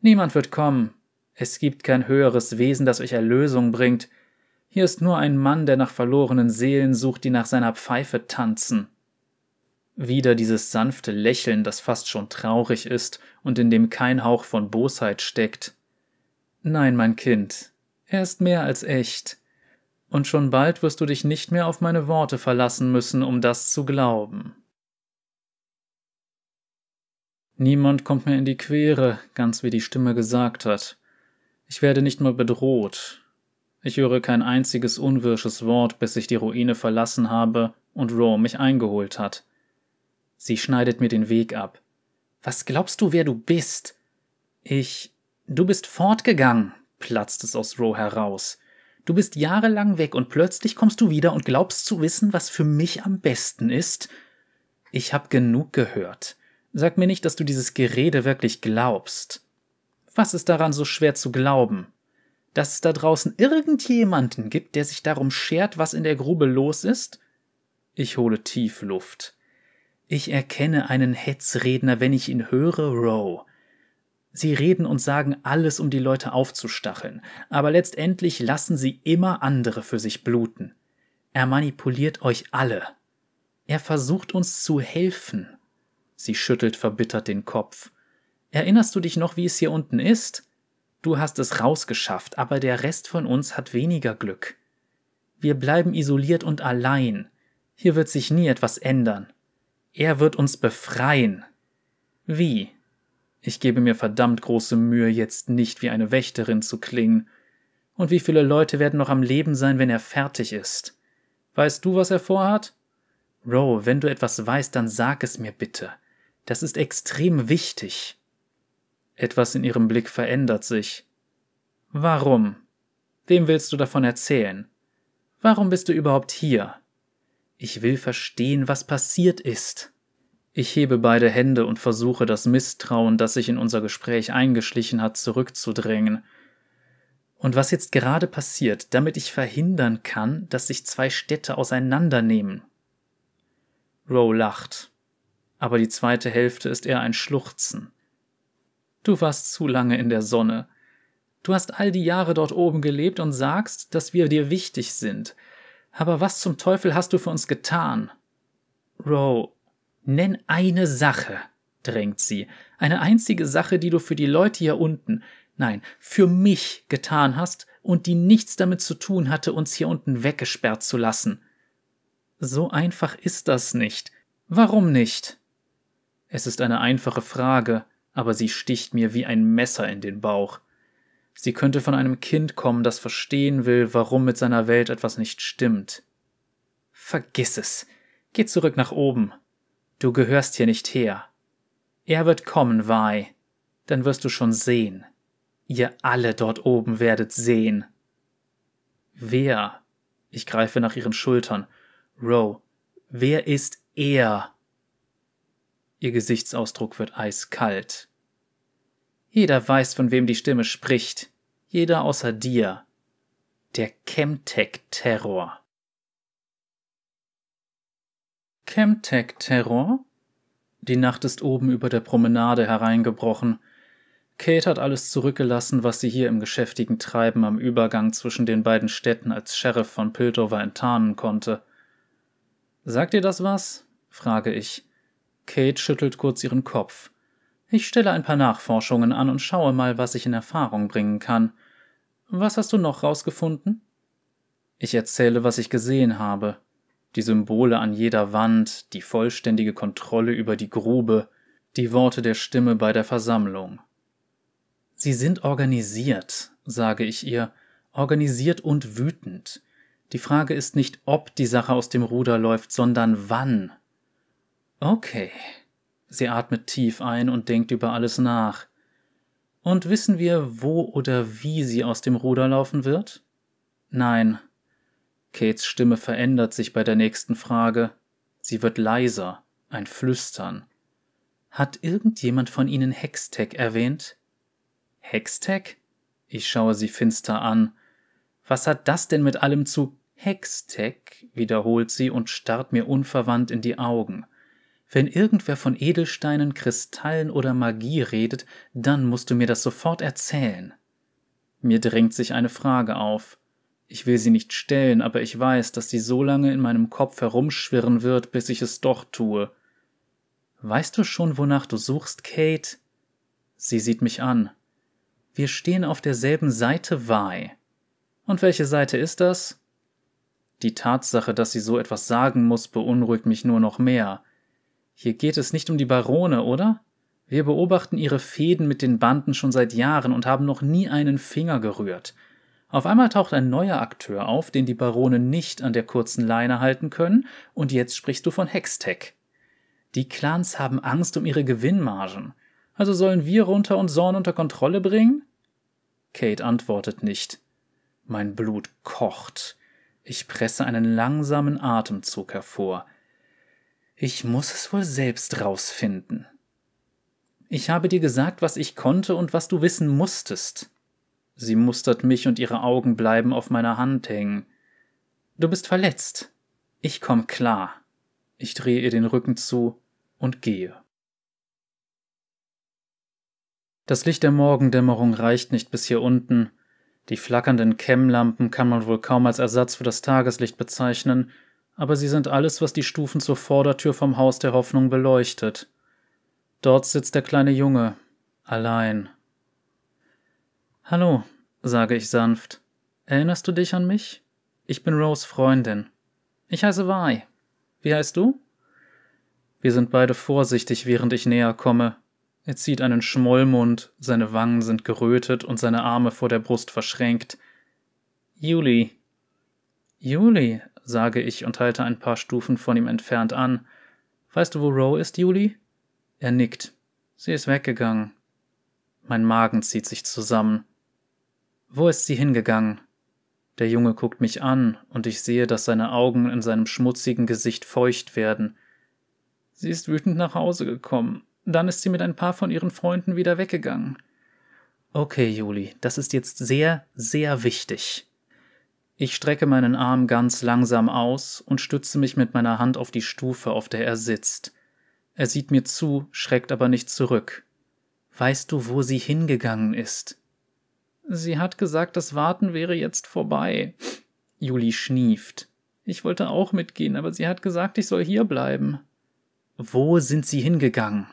Niemand wird kommen. Es gibt kein höheres Wesen, das euch Erlösung bringt. Hier ist nur ein Mann, der nach verlorenen Seelen sucht, die nach seiner Pfeife tanzen. Wieder dieses sanfte Lächeln, das fast schon traurig ist und in dem kein Hauch von Bosheit steckt. Nein, mein Kind, er ist mehr als echt. Und schon bald wirst du dich nicht mehr auf meine Worte verlassen müssen, um das zu glauben. Niemand kommt mir in die Quere, ganz wie die Stimme gesagt hat. Ich werde nicht mal bedroht. Ich höre kein einziges unwirsches Wort, bis ich die Ruine verlassen habe und Raw mich eingeholt hat. Sie schneidet mir den Weg ab. Was glaubst du, wer du bist? Ich. Du bist fortgegangen, platzt es aus Row heraus. Du bist jahrelang weg und plötzlich kommst du wieder und glaubst zu wissen, was für mich am besten ist? Ich hab genug gehört. Sag mir nicht, dass du dieses Gerede wirklich glaubst. Was ist daran so schwer zu glauben? Dass es da draußen irgendjemanden gibt, der sich darum schert, was in der Grube los ist? Ich hole tief Luft. Ich erkenne einen Hetzredner, wenn ich ihn höre, Row. Sie reden und sagen alles, um die Leute aufzustacheln, aber letztendlich lassen sie immer andere für sich bluten. Er manipuliert euch alle. Er versucht uns zu helfen. Sie schüttelt verbittert den Kopf. Erinnerst du dich noch, wie es hier unten ist? Du hast es rausgeschafft, aber der Rest von uns hat weniger Glück. Wir bleiben isoliert und allein. Hier wird sich nie etwas ändern. Er wird uns befreien. Wie? Ich gebe mir verdammt große Mühe, jetzt nicht wie eine Wächterin zu klingen. Und wie viele Leute werden noch am Leben sein, wenn er fertig ist? Weißt du, was er vorhat? Row, wenn du etwas weißt, dann sag es mir bitte. Das ist extrem wichtig. Etwas in ihrem Blick verändert sich. Warum? Wem willst du davon erzählen? Warum bist du überhaupt hier? Ich will verstehen, was passiert ist. Ich hebe beide Hände und versuche das Misstrauen, das sich in unser Gespräch eingeschlichen hat, zurückzudrängen. Und was jetzt gerade passiert, damit ich verhindern kann, dass sich zwei Städte auseinandernehmen. Row lacht aber die zweite Hälfte ist eher ein Schluchzen. Du warst zu lange in der Sonne. Du hast all die Jahre dort oben gelebt und sagst, dass wir dir wichtig sind. Aber was zum Teufel hast du für uns getan? Row, nenn eine Sache, drängt sie. Eine einzige Sache, die du für die Leute hier unten, nein, für mich getan hast und die nichts damit zu tun hatte, uns hier unten weggesperrt zu lassen. So einfach ist das nicht. Warum nicht? Es ist eine einfache Frage, aber sie sticht mir wie ein Messer in den Bauch. Sie könnte von einem Kind kommen, das verstehen will, warum mit seiner Welt etwas nicht stimmt. Vergiss es. Geh zurück nach oben. Du gehörst hier nicht her. Er wird kommen, Vai. Dann wirst du schon sehen. Ihr alle dort oben werdet sehen. Wer? Ich greife nach ihren Schultern. Row, wer ist er? Ihr Gesichtsausdruck wird eiskalt. Jeder weiß, von wem die Stimme spricht. Jeder außer dir. Der Chemtech-Terror. Chemtech-Terror? Die Nacht ist oben über der Promenade hereingebrochen. Kate hat alles zurückgelassen, was sie hier im geschäftigen Treiben am Übergang zwischen den beiden Städten als Sheriff von Piltover enttarnen konnte. Sagt dir das was? frage ich. Kate schüttelt kurz ihren Kopf. Ich stelle ein paar Nachforschungen an und schaue mal, was ich in Erfahrung bringen kann. Was hast du noch rausgefunden? Ich erzähle, was ich gesehen habe. Die Symbole an jeder Wand, die vollständige Kontrolle über die Grube, die Worte der Stimme bei der Versammlung. Sie sind organisiert, sage ich ihr, organisiert und wütend. Die Frage ist nicht, ob die Sache aus dem Ruder läuft, sondern wann. Okay. Sie atmet tief ein und denkt über alles nach. Und wissen wir, wo oder wie sie aus dem Ruder laufen wird? Nein. Kates Stimme verändert sich bei der nächsten Frage. Sie wird leiser, ein Flüstern. Hat irgendjemand von Ihnen Hextech erwähnt? Hextech? Ich schaue sie finster an. Was hat das denn mit allem zu Hextech? wiederholt sie und starrt mir unverwandt in die Augen. Wenn irgendwer von Edelsteinen, Kristallen oder Magie redet, dann musst du mir das sofort erzählen. Mir drängt sich eine Frage auf. Ich will sie nicht stellen, aber ich weiß, dass sie so lange in meinem Kopf herumschwirren wird, bis ich es doch tue. Weißt du schon, wonach du suchst, Kate? Sie sieht mich an. Wir stehen auf derselben Seite Vi. Und welche Seite ist das? Die Tatsache, dass sie so etwas sagen muss, beunruhigt mich nur noch mehr. Hier geht es nicht um die Barone, oder? Wir beobachten ihre Fäden mit den Banden schon seit Jahren und haben noch nie einen Finger gerührt. Auf einmal taucht ein neuer Akteur auf, den die Barone nicht an der kurzen Leine halten können, und jetzt sprichst du von Hextech. Die Clans haben Angst um ihre Gewinnmargen. Also sollen wir runter und Zorn unter Kontrolle bringen? Kate antwortet nicht. Mein Blut kocht. Ich presse einen langsamen Atemzug hervor. Ich muss es wohl selbst rausfinden. Ich habe dir gesagt, was ich konnte und was du wissen musstest. Sie mustert mich und ihre Augen bleiben auf meiner Hand hängen. Du bist verletzt. Ich komm klar. Ich drehe ihr den Rücken zu und gehe. Das Licht der Morgendämmerung reicht nicht bis hier unten. Die flackernden Kämmlampen kann man wohl kaum als Ersatz für das Tageslicht bezeichnen, aber sie sind alles, was die Stufen zur Vordertür vom Haus der Hoffnung beleuchtet. Dort sitzt der kleine Junge, allein. Hallo, sage ich sanft. Erinnerst du dich an mich? Ich bin Rose Freundin. Ich heiße Vi. Wie heißt du? Wir sind beide vorsichtig, während ich näher komme. Er zieht einen Schmollmund, seine Wangen sind gerötet und seine Arme vor der Brust verschränkt. Juli. Juli, sage ich und halte ein paar Stufen von ihm entfernt an. Weißt du, wo Roe ist, Juli? Er nickt. Sie ist weggegangen. Mein Magen zieht sich zusammen. Wo ist sie hingegangen? Der Junge guckt mich an, und ich sehe, dass seine Augen in seinem schmutzigen Gesicht feucht werden. Sie ist wütend nach Hause gekommen. Dann ist sie mit ein paar von ihren Freunden wieder weggegangen. Okay, Juli, das ist jetzt sehr, sehr wichtig. Ich strecke meinen Arm ganz langsam aus und stütze mich mit meiner Hand auf die Stufe, auf der er sitzt. Er sieht mir zu, schreckt aber nicht zurück. Weißt du, wo sie hingegangen ist? Sie hat gesagt, das Warten wäre jetzt vorbei. Juli schnieft. Ich wollte auch mitgehen, aber sie hat gesagt, ich soll hier bleiben. Wo sind sie hingegangen?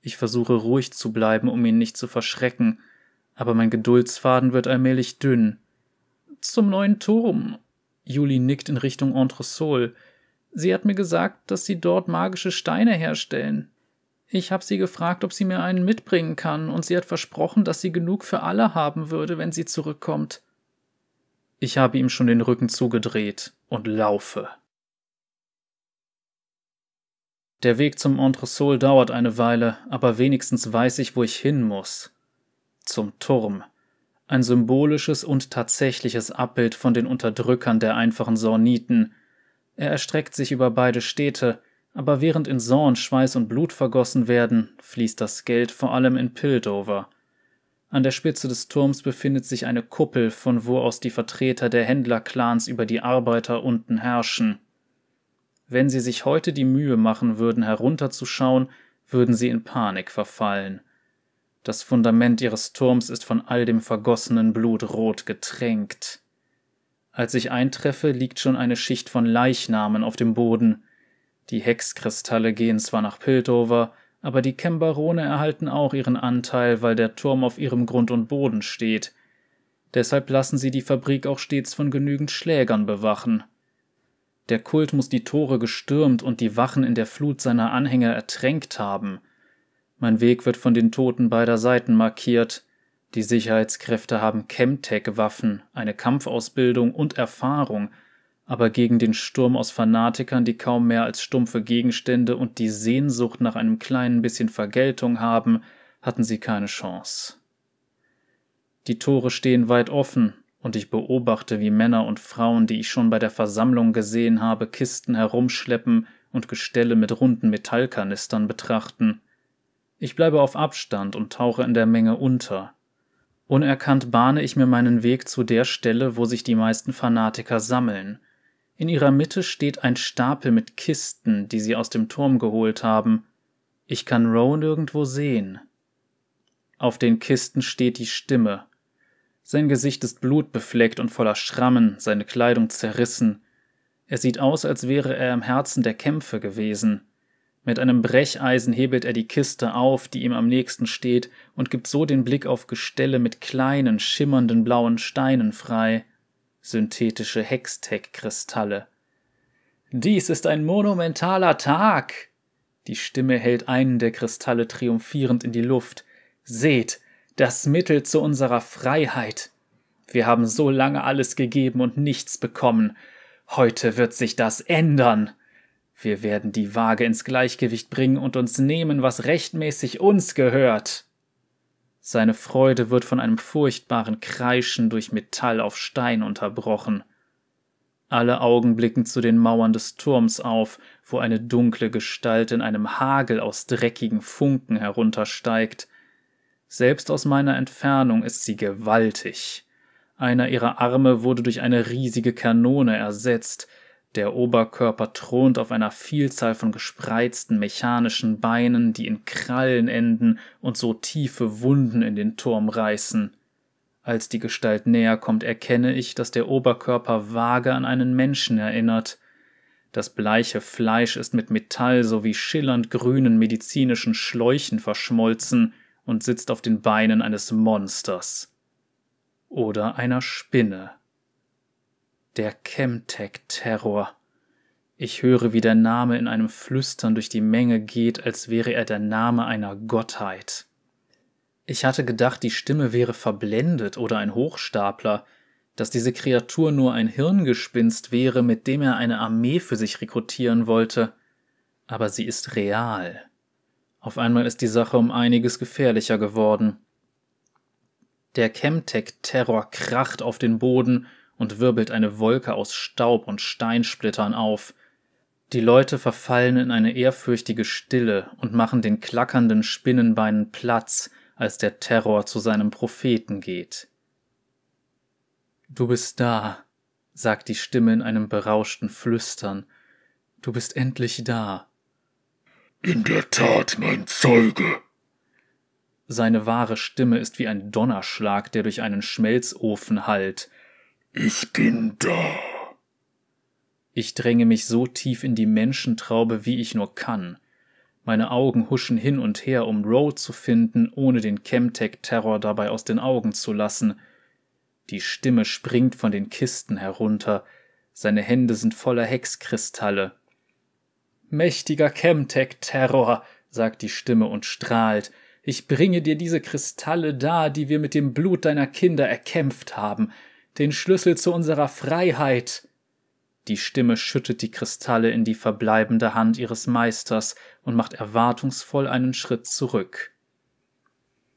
Ich versuche ruhig zu bleiben, um ihn nicht zu verschrecken, aber mein Geduldsfaden wird allmählich dünn. Zum neuen Turm. Juli nickt in Richtung Entresol. Sie hat mir gesagt, dass sie dort magische Steine herstellen. Ich habe sie gefragt, ob sie mir einen mitbringen kann, und sie hat versprochen, dass sie genug für alle haben würde, wenn sie zurückkommt. Ich habe ihm schon den Rücken zugedreht und laufe. Der Weg zum Entresol dauert eine Weile, aber wenigstens weiß ich, wo ich hin muss. Zum Turm. Ein symbolisches und tatsächliches Abbild von den Unterdrückern der einfachen Sorniten, er erstreckt sich über beide Städte, aber während in Zorn Schweiß und Blut vergossen werden, fließt das Geld vor allem in Pildover. An der Spitze des Turms befindet sich eine Kuppel, von wo aus die Vertreter der Händlerclans über die Arbeiter unten herrschen. Wenn sie sich heute die Mühe machen würden, herunterzuschauen, würden sie in Panik verfallen. Das Fundament ihres Turms ist von all dem vergossenen Blut rot getränkt. Als ich eintreffe, liegt schon eine Schicht von Leichnamen auf dem Boden. Die Hexkristalle gehen zwar nach Piltover, aber die Kembarone erhalten auch ihren Anteil, weil der Turm auf ihrem Grund und Boden steht. Deshalb lassen sie die Fabrik auch stets von genügend Schlägern bewachen. Der Kult muss die Tore gestürmt und die Wachen in der Flut seiner Anhänger ertränkt haben. Mein Weg wird von den Toten beider Seiten markiert, die Sicherheitskräfte haben Chemtech-Waffen, eine Kampfausbildung und Erfahrung, aber gegen den Sturm aus Fanatikern, die kaum mehr als stumpfe Gegenstände und die Sehnsucht nach einem kleinen bisschen Vergeltung haben, hatten sie keine Chance. Die Tore stehen weit offen, und ich beobachte, wie Männer und Frauen, die ich schon bei der Versammlung gesehen habe, Kisten herumschleppen und Gestelle mit runden Metallkanistern betrachten. Ich bleibe auf Abstand und tauche in der Menge unter, Unerkannt bahne ich mir meinen Weg zu der Stelle, wo sich die meisten Fanatiker sammeln. In ihrer Mitte steht ein Stapel mit Kisten, die sie aus dem Turm geholt haben. Ich kann Roe nirgendwo sehen. Auf den Kisten steht die Stimme. Sein Gesicht ist blutbefleckt und voller Schrammen, seine Kleidung zerrissen. Er sieht aus, als wäre er im Herzen der Kämpfe gewesen. Mit einem Brecheisen hebelt er die Kiste auf, die ihm am nächsten steht, und gibt so den Blick auf Gestelle mit kleinen, schimmernden blauen Steinen frei. Synthetische Hextech-Kristalle. Dies ist ein monumentaler Tag! Die Stimme hält einen der Kristalle triumphierend in die Luft. Seht, das Mittel zu unserer Freiheit. Wir haben so lange alles gegeben und nichts bekommen. Heute wird sich das ändern. Wir werden die Waage ins Gleichgewicht bringen und uns nehmen, was rechtmäßig uns gehört. Seine Freude wird von einem furchtbaren Kreischen durch Metall auf Stein unterbrochen. Alle Augen blicken zu den Mauern des Turms auf, wo eine dunkle Gestalt in einem Hagel aus dreckigen Funken heruntersteigt. Selbst aus meiner Entfernung ist sie gewaltig. Einer ihrer Arme wurde durch eine riesige Kanone ersetzt, der Oberkörper thront auf einer Vielzahl von gespreizten mechanischen Beinen, die in Krallen enden und so tiefe Wunden in den Turm reißen. Als die Gestalt näher kommt, erkenne ich, dass der Oberkörper vage an einen Menschen erinnert. Das bleiche Fleisch ist mit Metall sowie schillernd grünen medizinischen Schläuchen verschmolzen und sitzt auf den Beinen eines Monsters. Oder einer Spinne. Der Chemtech-Terror. Ich höre, wie der Name in einem Flüstern durch die Menge geht, als wäre er der Name einer Gottheit. Ich hatte gedacht, die Stimme wäre verblendet oder ein Hochstapler, dass diese Kreatur nur ein Hirngespinst wäre, mit dem er eine Armee für sich rekrutieren wollte. Aber sie ist real. Auf einmal ist die Sache um einiges gefährlicher geworden. Der Chemtech-Terror kracht auf den Boden und wirbelt eine Wolke aus Staub und Steinsplittern auf. Die Leute verfallen in eine ehrfürchtige Stille und machen den klackernden Spinnenbeinen Platz, als der Terror zu seinem Propheten geht. Du bist da, sagt die Stimme in einem berauschten Flüstern. Du bist endlich da. In der Tat, mein Zeuge. Seine wahre Stimme ist wie ein Donnerschlag, der durch einen Schmelzofen hallt. Ich bin da. Ich dränge mich so tief in die Menschentraube, wie ich nur kann. Meine Augen huschen hin und her, um Road zu finden, ohne den Chemtech-Terror dabei aus den Augen zu lassen. Die Stimme springt von den Kisten herunter. Seine Hände sind voller Hexkristalle. Mächtiger Chemtech-Terror, sagt die Stimme und strahlt. Ich bringe dir diese Kristalle dar, die wir mit dem Blut deiner Kinder erkämpft haben den Schlüssel zu unserer Freiheit. Die Stimme schüttet die Kristalle in die verbleibende Hand ihres Meisters und macht erwartungsvoll einen Schritt zurück.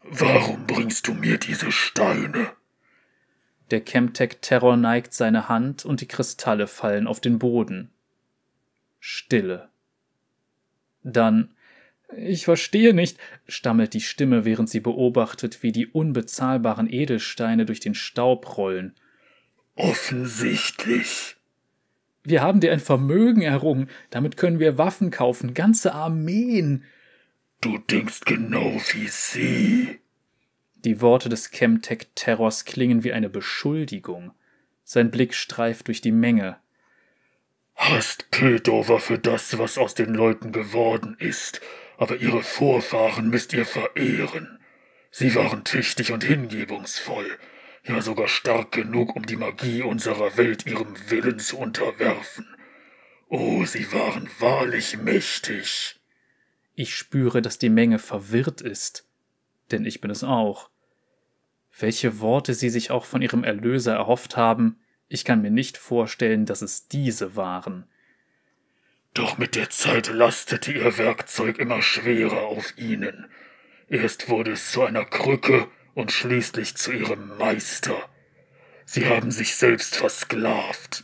Warum bringst du mir diese Steine? Der Chemtech-Terror neigt seine Hand und die Kristalle fallen auf den Boden. Stille. Dann ich verstehe nicht, stammelt die Stimme, während sie beobachtet, wie die unbezahlbaren Edelsteine durch den Staub rollen. Offensichtlich. Wir haben dir ein Vermögen errungen, damit können wir Waffen kaufen, ganze Armeen. Du denkst genau wie sie. Die Worte des Chemtech-Terrors klingen wie eine Beschuldigung. Sein Blick streift durch die Menge. Hasst Piltover für das, was aus den Leuten geworden ist, aber ihre Vorfahren müsst ihr verehren. Sie waren tüchtig und hingebungsvoll, ja sogar stark genug, um die Magie unserer Welt ihrem Willen zu unterwerfen. Oh, sie waren wahrlich mächtig. Ich spüre, dass die Menge verwirrt ist, denn ich bin es auch. Welche Worte sie sich auch von ihrem Erlöser erhofft haben, ich kann mir nicht vorstellen, dass es diese waren. Doch mit der Zeit lastete ihr Werkzeug immer schwerer auf ihnen. Erst wurde es zu einer Krücke, und schließlich zu ihrem Meister. Sie haben sich selbst versklavt.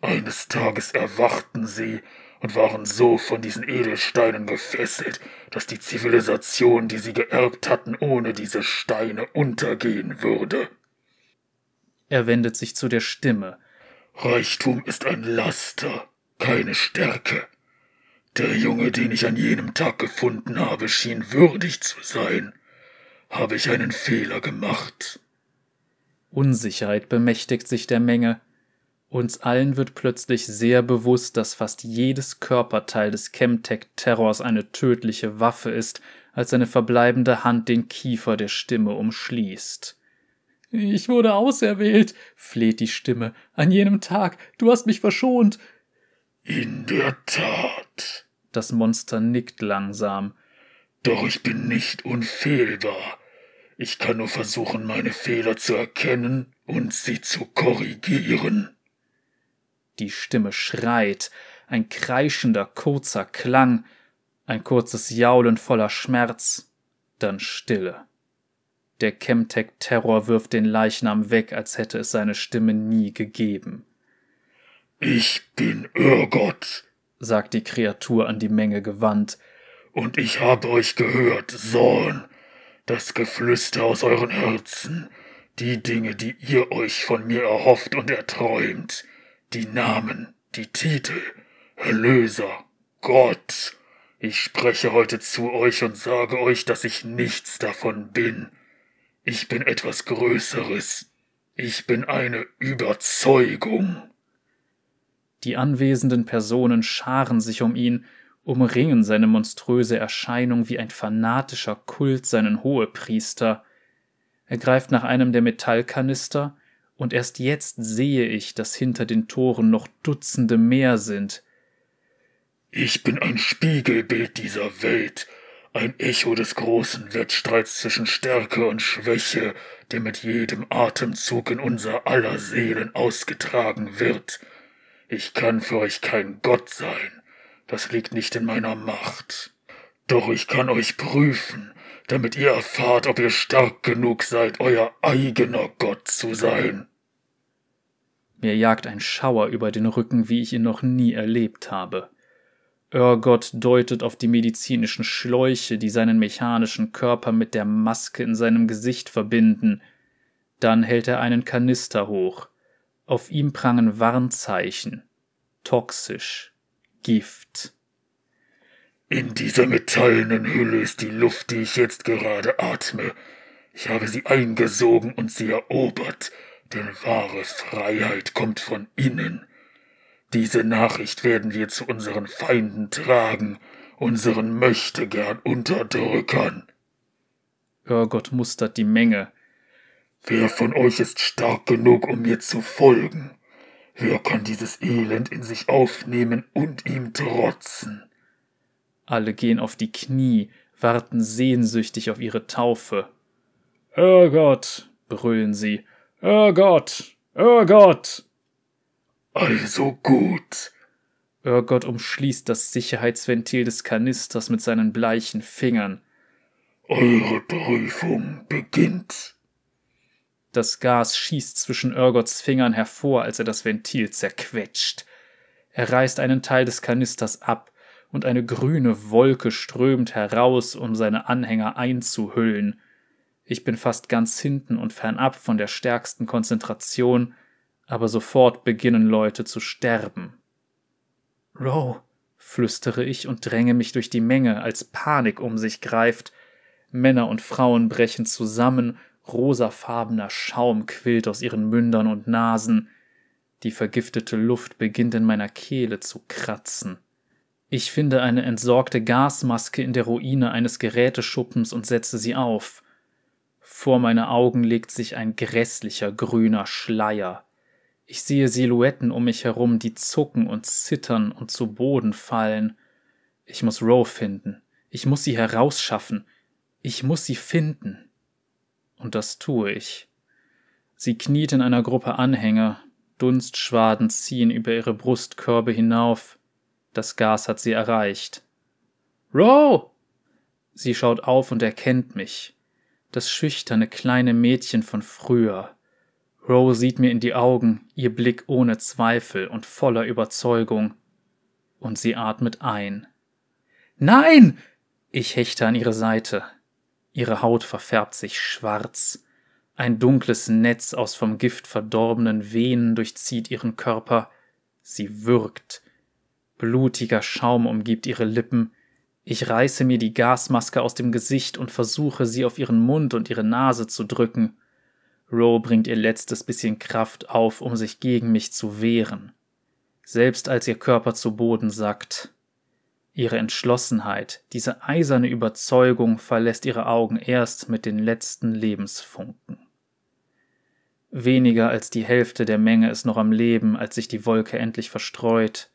Eines Tages erwachten sie und waren so von diesen Edelsteinen gefesselt, dass die Zivilisation, die sie geerbt hatten, ohne diese Steine untergehen würde. Er wendet sich zu der Stimme. Reichtum ist ein Laster, keine Stärke. Der Junge, den ich an jenem Tag gefunden habe, schien würdig zu sein habe ich einen Fehler gemacht. Unsicherheit bemächtigt sich der Menge. Uns allen wird plötzlich sehr bewusst, dass fast jedes Körperteil des Chemtech-Terrors eine tödliche Waffe ist, als seine verbleibende Hand den Kiefer der Stimme umschließt. Ich wurde auserwählt, fleht die Stimme, an jenem Tag, du hast mich verschont. In der Tat. Das Monster nickt langsam. Doch ich bin nicht unfehlbar. Ich kann nur versuchen, meine Fehler zu erkennen und sie zu korrigieren. Die Stimme schreit, ein kreischender, kurzer Klang, ein kurzes Jaulen voller Schmerz, dann Stille. Der Chemtech-Terror wirft den Leichnam weg, als hätte es seine Stimme nie gegeben. Ich bin Irrgott, sagt die Kreatur an die Menge gewandt, und ich habe euch gehört, Sohn, das Geflüster aus euren Herzen, die Dinge, die ihr euch von mir erhofft und erträumt, die Namen, die Titel, Erlöser, Gott. Ich spreche heute zu euch und sage euch, dass ich nichts davon bin. Ich bin etwas Größeres. Ich bin eine Überzeugung. Die anwesenden Personen scharen sich um ihn, umringen seine monströse Erscheinung wie ein fanatischer Kult seinen Hohepriester. Er greift nach einem der Metallkanister, und erst jetzt sehe ich, dass hinter den Toren noch Dutzende mehr sind. Ich bin ein Spiegelbild dieser Welt, ein Echo des großen Wettstreits zwischen Stärke und Schwäche, der mit jedem Atemzug in unser aller Seelen ausgetragen wird. Ich kann für euch kein Gott sein, das liegt nicht in meiner Macht. Doch ich kann euch prüfen, damit ihr erfahrt, ob ihr stark genug seid, euer eigener Gott zu sein. Mir jagt ein Schauer über den Rücken, wie ich ihn noch nie erlebt habe. Örgott deutet auf die medizinischen Schläuche, die seinen mechanischen Körper mit der Maske in seinem Gesicht verbinden. Dann hält er einen Kanister hoch. Auf ihm prangen Warnzeichen. Toxisch. Gift. In dieser metallenen Hülle ist die Luft, die ich jetzt gerade atme. Ich habe sie eingesogen und sie erobert, denn wahre Freiheit kommt von innen. Diese Nachricht werden wir zu unseren Feinden tragen, unseren Möchtegern Unterdrückern. Örgott mustert die Menge. Wer von euch ist stark genug, um mir zu folgen? Wer kann dieses Elend in sich aufnehmen und ihm trotzen? Alle gehen auf die Knie, warten sehnsüchtig auf ihre Taufe. Irrgott, brüllen sie. Irrgott, Irrgott. Also gut. Irrgott umschließt das Sicherheitsventil des Kanisters mit seinen bleichen Fingern. Eure Prüfung beginnt. Das Gas schießt zwischen Irgotts Fingern hervor, als er das Ventil zerquetscht. Er reißt einen Teil des Kanisters ab, und eine grüne Wolke strömt heraus, um seine Anhänger einzuhüllen. Ich bin fast ganz hinten und fernab von der stärksten Konzentration, aber sofort beginnen Leute zu sterben. Row, flüstere ich und dränge mich durch die Menge, als Panik um sich greift. Männer und Frauen brechen zusammen rosafarbener Schaum quillt aus ihren Mündern und Nasen, die vergiftete Luft beginnt in meiner Kehle zu kratzen. Ich finde eine entsorgte Gasmaske in der Ruine eines Geräteschuppens und setze sie auf. Vor meine Augen legt sich ein grässlicher grüner Schleier. Ich sehe Silhouetten um mich herum, die zucken und zittern und zu Boden fallen. Ich muss Roe finden. Ich muss sie herausschaffen. Ich muss sie finden und das tue ich. Sie kniet in einer Gruppe Anhänger, Dunstschwaden ziehen über ihre Brustkörbe hinauf. Das Gas hat sie erreicht. Row! Sie schaut auf und erkennt mich. Das schüchterne kleine Mädchen von früher. Row sieht mir in die Augen, ihr Blick ohne Zweifel und voller Überzeugung. Und sie atmet ein. Nein! Ich hechte an ihre Seite. Ihre Haut verfärbt sich schwarz. Ein dunkles Netz aus vom Gift verdorbenen Venen durchzieht ihren Körper. Sie würgt. Blutiger Schaum umgibt ihre Lippen. Ich reiße mir die Gasmaske aus dem Gesicht und versuche, sie auf ihren Mund und ihre Nase zu drücken. Ro bringt ihr letztes bisschen Kraft auf, um sich gegen mich zu wehren. Selbst als ihr Körper zu Boden sackt. Ihre Entschlossenheit, diese eiserne Überzeugung verlässt ihre Augen erst mit den letzten Lebensfunken. Weniger als die Hälfte der Menge ist noch am Leben, als sich die Wolke endlich verstreut.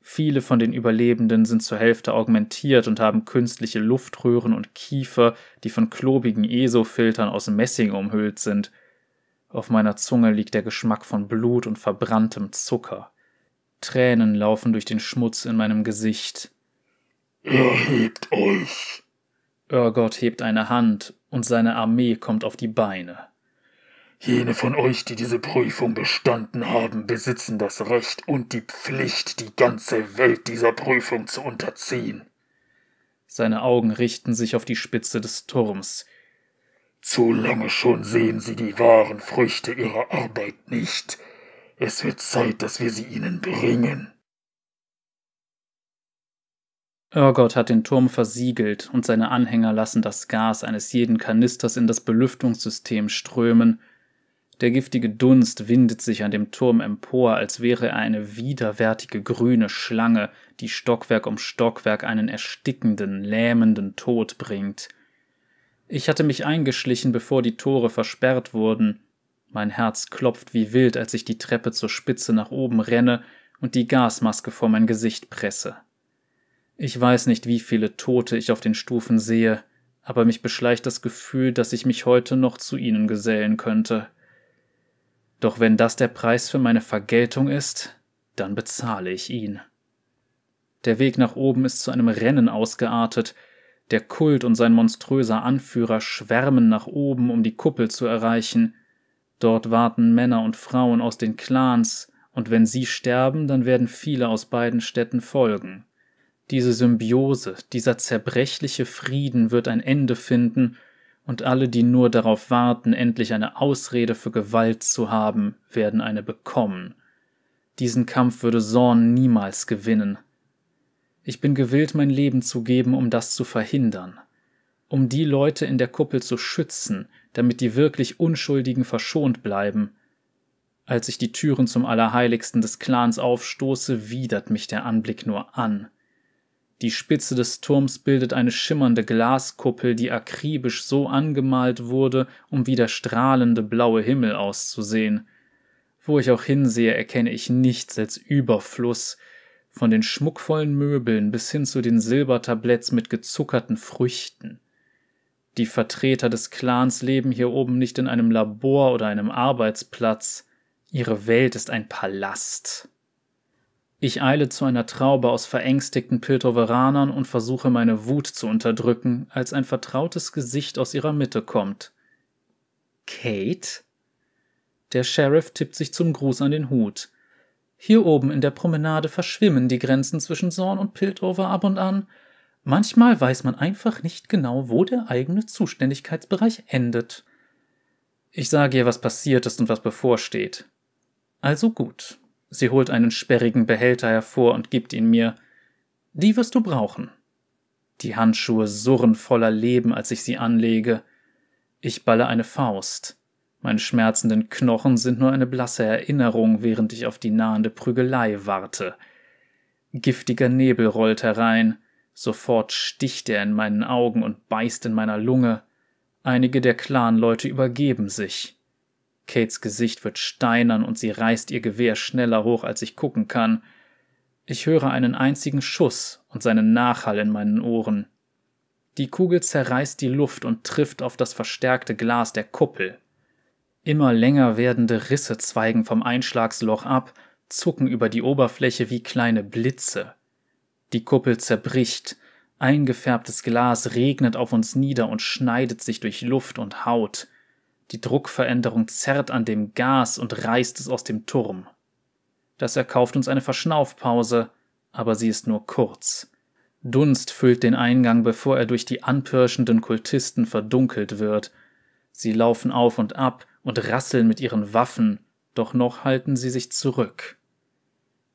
Viele von den Überlebenden sind zur Hälfte augmentiert und haben künstliche Luftröhren und Kiefer, die von klobigen ESO-Filtern aus Messing umhüllt sind. Auf meiner Zunge liegt der Geschmack von Blut und verbranntem Zucker. Tränen laufen durch den Schmutz in meinem Gesicht. Erhebt euch! Urgot hebt eine Hand und seine Armee kommt auf die Beine. Jene von euch, die diese Prüfung bestanden haben, besitzen das Recht und die Pflicht, die ganze Welt dieser Prüfung zu unterziehen. Seine Augen richten sich auf die Spitze des Turms. Zu lange schon sehen sie die wahren Früchte ihrer Arbeit nicht. Es wird Zeit, dass wir sie ihnen bringen. Urgot hat den Turm versiegelt und seine Anhänger lassen das Gas eines jeden Kanisters in das Belüftungssystem strömen, der giftige Dunst windet sich an dem Turm empor, als wäre er eine widerwärtige grüne Schlange, die Stockwerk um Stockwerk einen erstickenden, lähmenden Tod bringt. Ich hatte mich eingeschlichen, bevor die Tore versperrt wurden. Mein Herz klopft wie wild, als ich die Treppe zur Spitze nach oben renne und die Gasmaske vor mein Gesicht presse. Ich weiß nicht, wie viele Tote ich auf den Stufen sehe, aber mich beschleicht das Gefühl, dass ich mich heute noch zu ihnen gesellen könnte. Doch wenn das der Preis für meine Vergeltung ist, dann bezahle ich ihn. Der Weg nach oben ist zu einem Rennen ausgeartet, der Kult und sein monströser Anführer schwärmen nach oben, um die Kuppel zu erreichen. Dort warten Männer und Frauen aus den Clans, und wenn sie sterben, dann werden viele aus beiden Städten folgen. Diese Symbiose, dieser zerbrechliche Frieden wird ein Ende finden, und alle, die nur darauf warten, endlich eine Ausrede für Gewalt zu haben, werden eine bekommen. Diesen Kampf würde Zorn niemals gewinnen. Ich bin gewillt, mein Leben zu geben, um das zu verhindern, um die Leute in der Kuppel zu schützen, damit die wirklich Unschuldigen verschont bleiben. Als ich die Türen zum Allerheiligsten des Clans aufstoße, widert mich der Anblick nur an. Die Spitze des Turms bildet eine schimmernde Glaskuppel, die akribisch so angemalt wurde, um wie der strahlende blaue Himmel auszusehen. Wo ich auch hinsehe, erkenne ich nichts als Überfluss, von den schmuckvollen Möbeln bis hin zu den Silbertabletts mit gezuckerten Früchten. Die Vertreter des Clans leben hier oben nicht in einem Labor oder einem Arbeitsplatz. Ihre Welt ist ein Palast. Ich eile zu einer Traube aus verängstigten Piltoveranern und versuche meine Wut zu unterdrücken, als ein vertrautes Gesicht aus ihrer Mitte kommt. Kate? Der Sheriff tippt sich zum Gruß an den Hut. Hier oben in der Promenade verschwimmen die Grenzen zwischen Zorn und Piltover ab und an. Manchmal weiß man einfach nicht genau, wo der eigene Zuständigkeitsbereich endet. Ich sage ihr, was passiert ist und was bevorsteht. Also gut, Sie holt einen sperrigen Behälter hervor und gibt ihn mir. Die wirst du brauchen. Die Handschuhe surren voller Leben, als ich sie anlege. Ich balle eine Faust. Meine schmerzenden Knochen sind nur eine blasse Erinnerung, während ich auf die nahende Prügelei warte. Giftiger Nebel rollt herein. Sofort sticht er in meinen Augen und beißt in meiner Lunge. Einige der Clanleute übergeben sich. Kates Gesicht wird steinern und sie reißt ihr Gewehr schneller hoch, als ich gucken kann. Ich höre einen einzigen Schuss und seinen Nachhall in meinen Ohren. Die Kugel zerreißt die Luft und trifft auf das verstärkte Glas der Kuppel. Immer länger werdende Risse zweigen vom Einschlagsloch ab, zucken über die Oberfläche wie kleine Blitze. Die Kuppel zerbricht, eingefärbtes Glas regnet auf uns nieder und schneidet sich durch Luft und Haut. Die Druckveränderung zerrt an dem Gas und reißt es aus dem Turm. Das erkauft uns eine Verschnaufpause, aber sie ist nur kurz. Dunst füllt den Eingang, bevor er durch die anpirschenden Kultisten verdunkelt wird. Sie laufen auf und ab und rasseln mit ihren Waffen, doch noch halten sie sich zurück.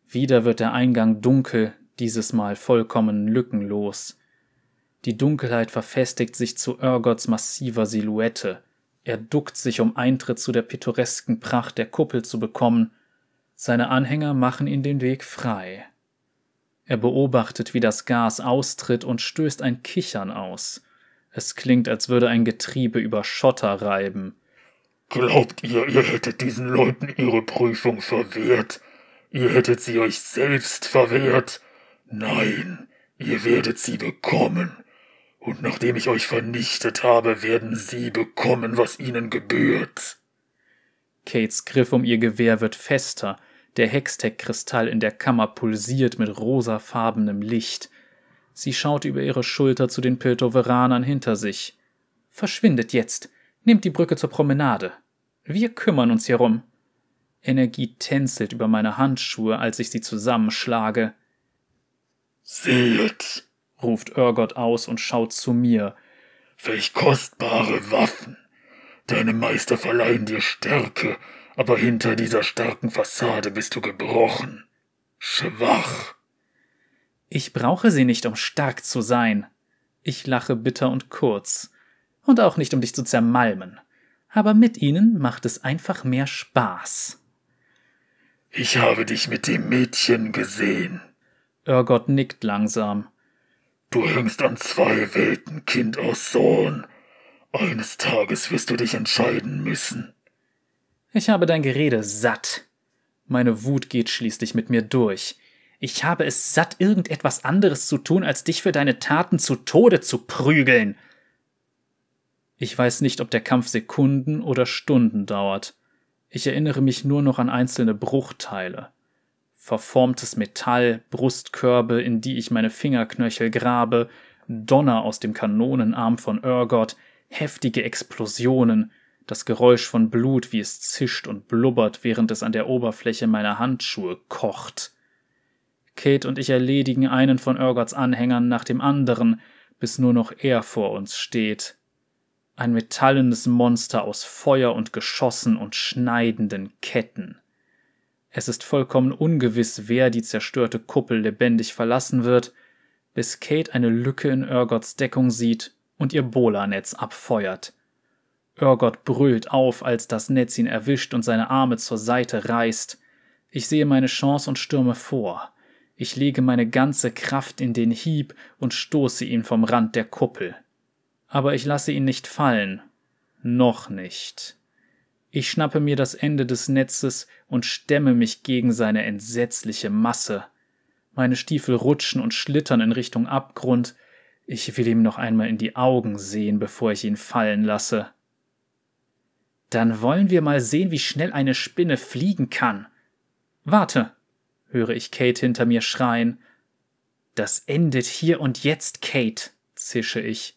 Wieder wird der Eingang dunkel, dieses Mal vollkommen lückenlos. Die Dunkelheit verfestigt sich zu Urgots massiver Silhouette. Er duckt sich, um Eintritt zu der pittoresken Pracht der Kuppel zu bekommen. Seine Anhänger machen ihn den Weg frei. Er beobachtet, wie das Gas austritt und stößt ein Kichern aus. Es klingt, als würde ein Getriebe über Schotter reiben. Glaubt ihr, ihr hättet diesen Leuten ihre Prüfung verwehrt? Ihr hättet sie euch selbst verwehrt? Nein, ihr werdet sie bekommen. Und nachdem ich euch vernichtet habe, werden sie bekommen, was ihnen gebührt. Kates Griff um ihr Gewehr wird fester, der Hextech-Kristall in der Kammer pulsiert mit rosafarbenem Licht. Sie schaut über ihre Schulter zu den Piltoveranern hinter sich. Verschwindet jetzt, nehmt die Brücke zur Promenade. Wir kümmern uns hierum. Energie tänzelt über meine Handschuhe, als ich sie zusammenschlage. Seht, ruft Urgot aus und schaut zu mir. Welch kostbare Waffen! Deine Meister verleihen dir Stärke, aber hinter dieser starken Fassade bist du gebrochen. Schwach. Ich brauche sie nicht, um stark zu sein. Ich lache bitter und kurz. Und auch nicht, um dich zu zermalmen. Aber mit ihnen macht es einfach mehr Spaß. Ich habe dich mit dem Mädchen gesehen. Urgot nickt langsam. Du hängst an zwei Welten, Kind aus Sohn. Eines Tages wirst du dich entscheiden müssen. Ich habe dein Gerede satt. Meine Wut geht schließlich mit mir durch. Ich habe es satt, irgendetwas anderes zu tun, als dich für deine Taten zu Tode zu prügeln. Ich weiß nicht, ob der Kampf Sekunden oder Stunden dauert. Ich erinnere mich nur noch an einzelne Bruchteile verformtes Metall, Brustkörbe, in die ich meine Fingerknöchel grabe, Donner aus dem Kanonenarm von Urgot, heftige Explosionen, das Geräusch von Blut, wie es zischt und blubbert, während es an der Oberfläche meiner Handschuhe kocht. Kate und ich erledigen einen von Urgots Anhängern nach dem anderen, bis nur noch er vor uns steht. Ein metallenes Monster aus Feuer und Geschossen und schneidenden Ketten. Es ist vollkommen ungewiss, wer die zerstörte Kuppel lebendig verlassen wird, bis Kate eine Lücke in Urgots Deckung sieht und ihr Bola-Netz abfeuert. Urgot brüllt auf, als das Netz ihn erwischt und seine Arme zur Seite reißt. Ich sehe meine Chance und stürme vor. Ich lege meine ganze Kraft in den Hieb und stoße ihn vom Rand der Kuppel. Aber ich lasse ihn nicht fallen. Noch nicht. Ich schnappe mir das Ende des Netzes und stemme mich gegen seine entsetzliche Masse. Meine Stiefel rutschen und schlittern in Richtung Abgrund. Ich will ihm noch einmal in die Augen sehen, bevor ich ihn fallen lasse. Dann wollen wir mal sehen, wie schnell eine Spinne fliegen kann. Warte, höre ich Kate hinter mir schreien. Das endet hier und jetzt, Kate, zische ich.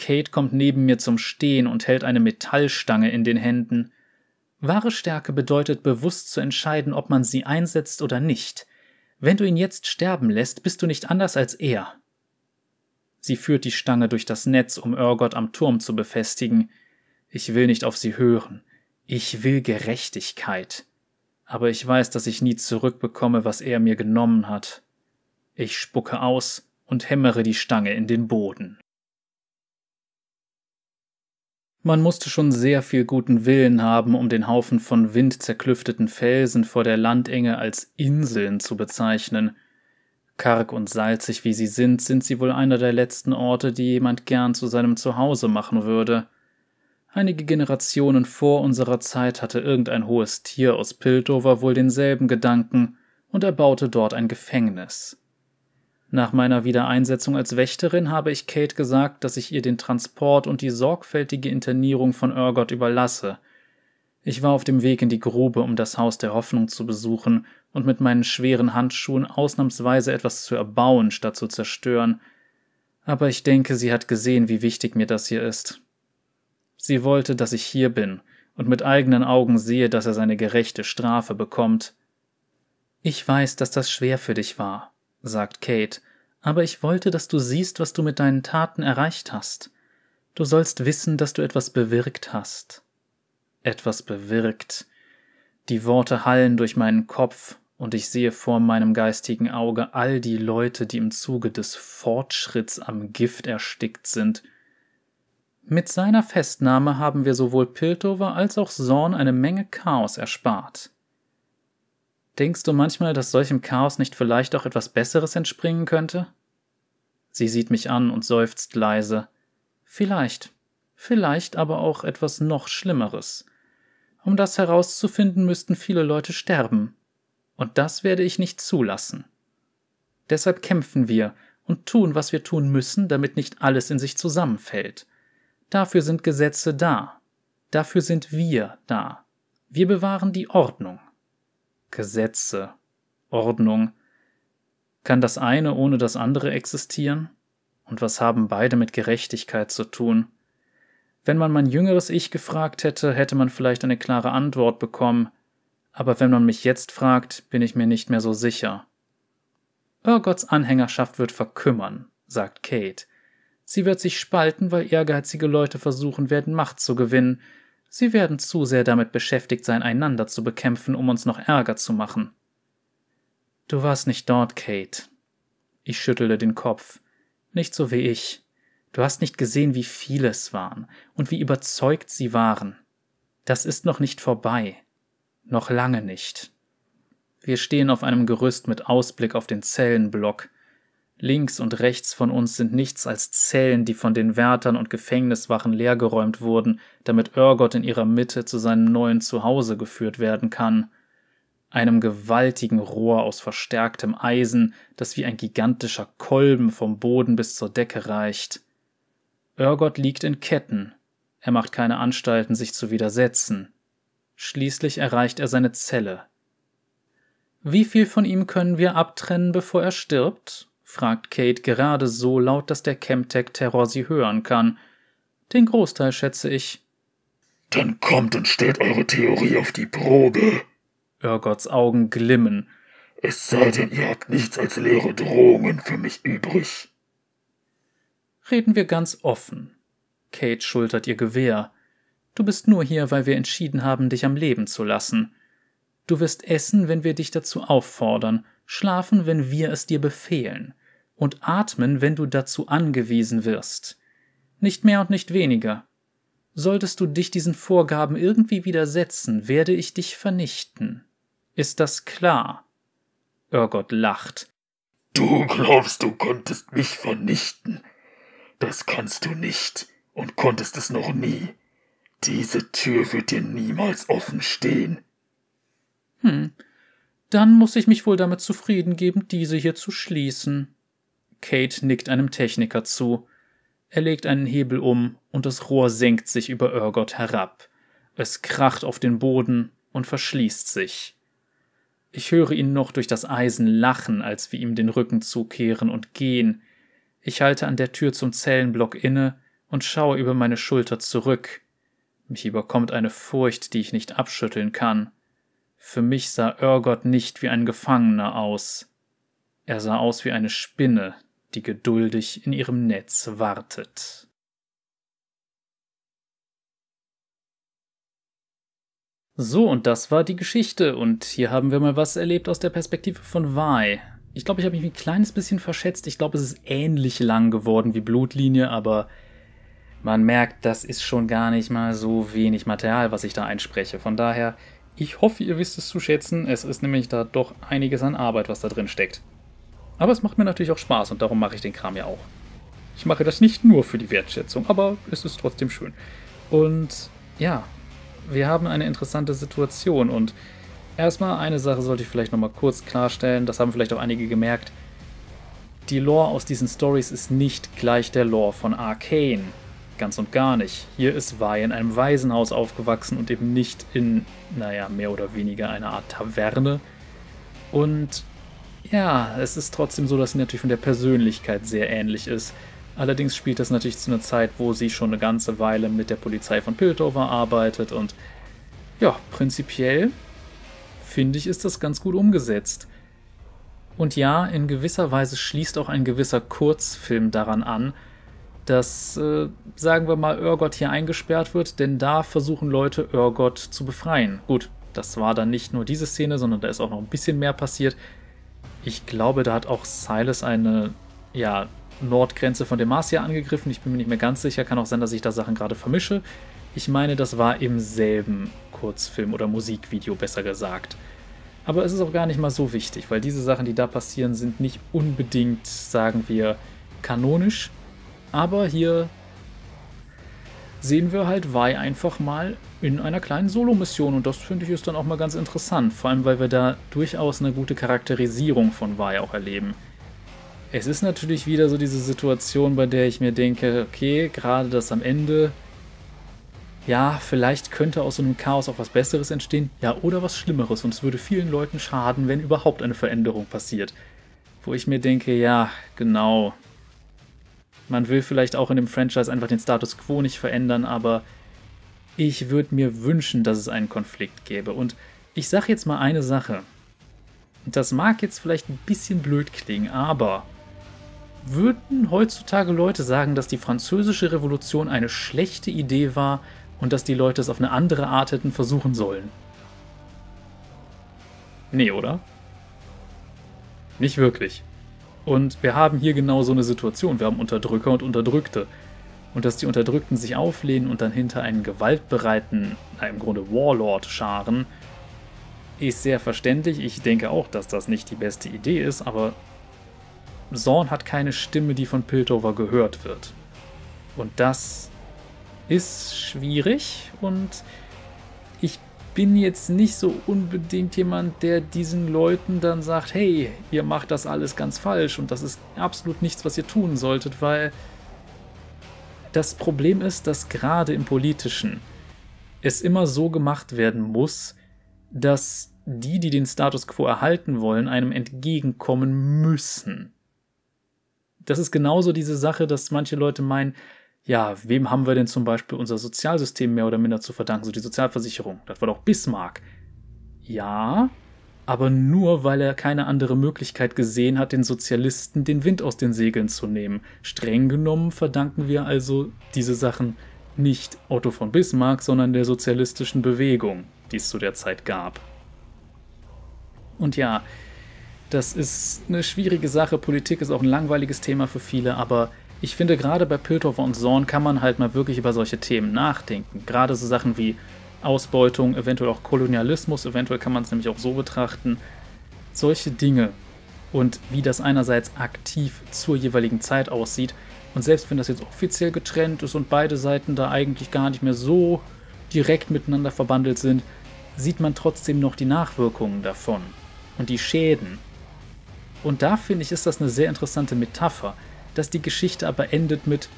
Kate kommt neben mir zum Stehen und hält eine Metallstange in den Händen. Wahre Stärke bedeutet bewusst zu entscheiden, ob man sie einsetzt oder nicht. Wenn du ihn jetzt sterben lässt, bist du nicht anders als er. Sie führt die Stange durch das Netz, um Urgot am Turm zu befestigen. Ich will nicht auf sie hören. Ich will Gerechtigkeit. Aber ich weiß, dass ich nie zurückbekomme, was er mir genommen hat. Ich spucke aus und hämmere die Stange in den Boden. Man musste schon sehr viel guten Willen haben, um den Haufen von windzerklüfteten Felsen vor der Landenge als Inseln zu bezeichnen. Karg und salzig wie sie sind, sind sie wohl einer der letzten Orte, die jemand gern zu seinem Zuhause machen würde. Einige Generationen vor unserer Zeit hatte irgendein hohes Tier aus Piltover wohl denselben Gedanken und erbaute dort ein Gefängnis. Nach meiner Wiedereinsetzung als Wächterin habe ich Kate gesagt, dass ich ihr den Transport und die sorgfältige Internierung von Urgot überlasse. Ich war auf dem Weg in die Grube, um das Haus der Hoffnung zu besuchen und mit meinen schweren Handschuhen ausnahmsweise etwas zu erbauen, statt zu zerstören. Aber ich denke, sie hat gesehen, wie wichtig mir das hier ist. Sie wollte, dass ich hier bin und mit eigenen Augen sehe, dass er seine gerechte Strafe bekommt. Ich weiß, dass das schwer für dich war, sagt Kate, aber ich wollte, dass du siehst, was du mit deinen Taten erreicht hast. Du sollst wissen, dass du etwas bewirkt hast. Etwas bewirkt. Die Worte hallen durch meinen Kopf, und ich sehe vor meinem geistigen Auge all die Leute, die im Zuge des Fortschritts am Gift erstickt sind. Mit seiner Festnahme haben wir sowohl Piltover als auch Zorn eine Menge Chaos erspart. Denkst du manchmal, dass solchem Chaos nicht vielleicht auch etwas Besseres entspringen könnte? Sie sieht mich an und seufzt leise. Vielleicht, vielleicht aber auch etwas noch Schlimmeres. Um das herauszufinden, müssten viele Leute sterben. Und das werde ich nicht zulassen. Deshalb kämpfen wir und tun, was wir tun müssen, damit nicht alles in sich zusammenfällt. Dafür sind Gesetze da. Dafür sind wir da. Wir bewahren die Ordnung. Gesetze, Ordnung. Kann das eine ohne das andere existieren? Und was haben beide mit Gerechtigkeit zu tun? Wenn man mein jüngeres Ich gefragt hätte, hätte man vielleicht eine klare Antwort bekommen, aber wenn man mich jetzt fragt, bin ich mir nicht mehr so sicher. Urgots Anhängerschaft wird verkümmern, sagt Kate. Sie wird sich spalten, weil ehrgeizige Leute versuchen werden, Macht zu gewinnen. Sie werden zu sehr damit beschäftigt sein, einander zu bekämpfen, um uns noch Ärger zu machen. Du warst nicht dort, Kate. Ich schüttelte den Kopf. Nicht so wie ich. Du hast nicht gesehen, wie viele es waren und wie überzeugt sie waren. Das ist noch nicht vorbei. Noch lange nicht. Wir stehen auf einem Gerüst mit Ausblick auf den Zellenblock. Links und rechts von uns sind nichts als Zellen, die von den Wärtern und Gefängniswachen leergeräumt wurden, damit Urgot in ihrer Mitte zu seinem neuen Zuhause geführt werden kann. Einem gewaltigen Rohr aus verstärktem Eisen, das wie ein gigantischer Kolben vom Boden bis zur Decke reicht. Urgot liegt in Ketten. Er macht keine Anstalten, sich zu widersetzen. Schließlich erreicht er seine Zelle. Wie viel von ihm können wir abtrennen, bevor er stirbt? Fragt Kate gerade so laut, dass der Chemtech-Terror sie hören kann. Den Großteil schätze ich. Dann kommt und stellt eure Theorie auf die Probe. Urgots Augen glimmen. Es sei denn, ihr habt nichts als leere Drohungen für mich übrig. Reden wir ganz offen. Kate schultert ihr Gewehr. Du bist nur hier, weil wir entschieden haben, dich am Leben zu lassen. Du wirst essen, wenn wir dich dazu auffordern, schlafen, wenn wir es dir befehlen und atmen, wenn du dazu angewiesen wirst. Nicht mehr und nicht weniger. Solltest du dich diesen Vorgaben irgendwie widersetzen, werde ich dich vernichten. Ist das klar? Urgot lacht. Du glaubst, du konntest mich vernichten. Das kannst du nicht und konntest es noch nie. Diese Tür wird dir niemals offen stehen. Hm, dann muss ich mich wohl damit zufrieden geben, diese hier zu schließen. Kate nickt einem Techniker zu. Er legt einen Hebel um und das Rohr senkt sich über Urgot herab. Es kracht auf den Boden und verschließt sich. Ich höre ihn noch durch das Eisen lachen, als wir ihm den Rücken zukehren und gehen. Ich halte an der Tür zum Zellenblock inne und schaue über meine Schulter zurück. Mich überkommt eine Furcht, die ich nicht abschütteln kann. Für mich sah Urgot nicht wie ein Gefangener aus. Er sah aus wie eine Spinne, die geduldig in ihrem Netz wartet. So, und das war die Geschichte. Und hier haben wir mal was erlebt aus der Perspektive von Vi. Ich glaube, ich habe mich ein kleines bisschen verschätzt. Ich glaube, es ist ähnlich lang geworden wie Blutlinie, aber man merkt, das ist schon gar nicht mal so wenig Material, was ich da einspreche. Von daher, ich hoffe, ihr wisst es zu schätzen. Es ist nämlich da doch einiges an Arbeit, was da drin steckt. Aber es macht mir natürlich auch Spaß und darum mache ich den Kram ja auch. Ich mache das nicht nur für die Wertschätzung, aber es ist trotzdem schön. Und ja, wir haben eine interessante Situation und erstmal eine Sache sollte ich vielleicht nochmal kurz klarstellen, das haben vielleicht auch einige gemerkt. Die Lore aus diesen Stories ist nicht gleich der Lore von Arcane. Ganz und gar nicht. Hier ist Vi in einem Waisenhaus aufgewachsen und eben nicht in, naja, mehr oder weniger einer Art Taverne. Und ja, es ist trotzdem so, dass sie natürlich von der Persönlichkeit sehr ähnlich ist. Allerdings spielt das natürlich zu einer Zeit, wo sie schon eine ganze Weile mit der Polizei von Piltover arbeitet und ja, prinzipiell finde ich, ist das ganz gut umgesetzt. Und ja, in gewisser Weise schließt auch ein gewisser Kurzfilm daran an, dass, äh, sagen wir mal, Urgot hier eingesperrt wird, denn da versuchen Leute, Urgot zu befreien. Gut, das war dann nicht nur diese Szene, sondern da ist auch noch ein bisschen mehr passiert. Ich glaube, da hat auch Silas eine, ja, Nordgrenze von Demacia angegriffen. Ich bin mir nicht mehr ganz sicher. Kann auch sein, dass ich da Sachen gerade vermische. Ich meine, das war im selben Kurzfilm oder Musikvideo, besser gesagt. Aber es ist auch gar nicht mal so wichtig, weil diese Sachen, die da passieren, sind nicht unbedingt, sagen wir, kanonisch. Aber hier sehen wir halt Vi einfach mal in einer kleinen Solo-Mission. Und das finde ich ist dann auch mal ganz interessant, vor allem weil wir da durchaus eine gute Charakterisierung von Vi auch erleben. Es ist natürlich wieder so diese Situation, bei der ich mir denke, okay, gerade das am Ende, ja, vielleicht könnte aus so einem Chaos auch was Besseres entstehen, ja, oder was Schlimmeres. Und es würde vielen Leuten schaden, wenn überhaupt eine Veränderung passiert. Wo ich mir denke, ja, genau, man will vielleicht auch in dem Franchise einfach den Status quo nicht verändern, aber ich würde mir wünschen, dass es einen Konflikt gäbe. Und ich sage jetzt mal eine Sache. Das mag jetzt vielleicht ein bisschen blöd klingen, aber würden heutzutage Leute sagen, dass die französische Revolution eine schlechte Idee war und dass die Leute es auf eine andere Art hätten versuchen sollen? Nee, oder? Nicht wirklich. Und wir haben hier genau so eine Situation. Wir haben Unterdrücker und Unterdrückte. Und dass die Unterdrückten sich auflehnen und dann hinter einen gewaltbereiten, im Grunde Warlord scharen, ist sehr verständlich. Ich denke auch, dass das nicht die beste Idee ist, aber Zorn hat keine Stimme, die von Piltover gehört wird. Und das ist schwierig und ich bin jetzt nicht so unbedingt jemand, der diesen Leuten dann sagt, hey, ihr macht das alles ganz falsch und das ist absolut nichts, was ihr tun solltet, weil das Problem ist, dass gerade im politischen es immer so gemacht werden muss, dass die, die den Status quo erhalten wollen, einem entgegenkommen müssen. Das ist genauso diese Sache, dass manche Leute meinen, ja, wem haben wir denn zum Beispiel unser Sozialsystem mehr oder minder zu verdanken, so die Sozialversicherung? Das war doch Bismarck. Ja, aber nur, weil er keine andere Möglichkeit gesehen hat, den Sozialisten den Wind aus den Segeln zu nehmen. Streng genommen verdanken wir also diese Sachen nicht Otto von Bismarck, sondern der sozialistischen Bewegung, die es zu der Zeit gab. Und ja, das ist eine schwierige Sache. Politik ist auch ein langweiliges Thema für viele, aber ich finde, gerade bei Piltover und Zorn kann man halt mal wirklich über solche Themen nachdenken. Gerade so Sachen wie Ausbeutung, eventuell auch Kolonialismus, eventuell kann man es nämlich auch so betrachten. Solche Dinge und wie das einerseits aktiv zur jeweiligen Zeit aussieht. Und selbst wenn das jetzt offiziell getrennt ist und beide Seiten da eigentlich gar nicht mehr so direkt miteinander verbandelt sind, sieht man trotzdem noch die Nachwirkungen davon und die Schäden. Und da finde ich, ist das eine sehr interessante Metapher dass die Geschichte aber endet mit,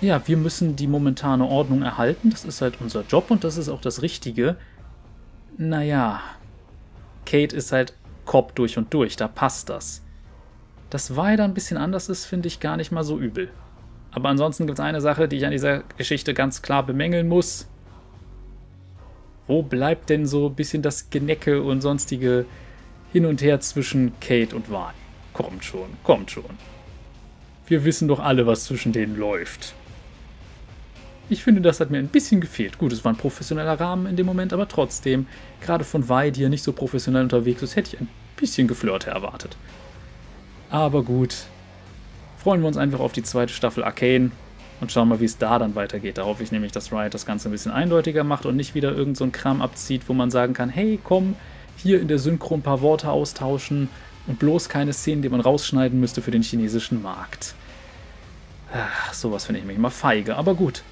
ja, wir müssen die momentane Ordnung erhalten, das ist halt unser Job und das ist auch das Richtige. Naja, Kate ist halt Cop durch und durch, da passt das. Dass Weider ein bisschen anders ist, finde ich gar nicht mal so übel. Aber ansonsten gibt es eine Sache, die ich an dieser Geschichte ganz klar bemängeln muss. Wo bleibt denn so ein bisschen das Genecke und sonstige hin und her zwischen Kate und Vi? Kommt schon, kommt schon. Wir wissen doch alle, was zwischen denen läuft. Ich finde, das hat mir ein bisschen gefehlt. Gut, es war ein professioneller Rahmen in dem Moment, aber trotzdem, gerade von Vi, die ja nicht so professionell unterwegs ist, hätte ich ein bisschen Geflirte erwartet. Aber gut, freuen wir uns einfach auf die zweite Staffel Arcane und schauen mal, wie es da dann weitergeht. Da hoffe ich nämlich, dass Riot das Ganze ein bisschen eindeutiger macht und nicht wieder irgend so Kram abzieht, wo man sagen kann, hey, komm, hier in der Synchro ein paar Worte austauschen und bloß keine Szenen, die man rausschneiden müsste für den chinesischen Markt. Ach, sowas finde ich mich immer feige, aber gut.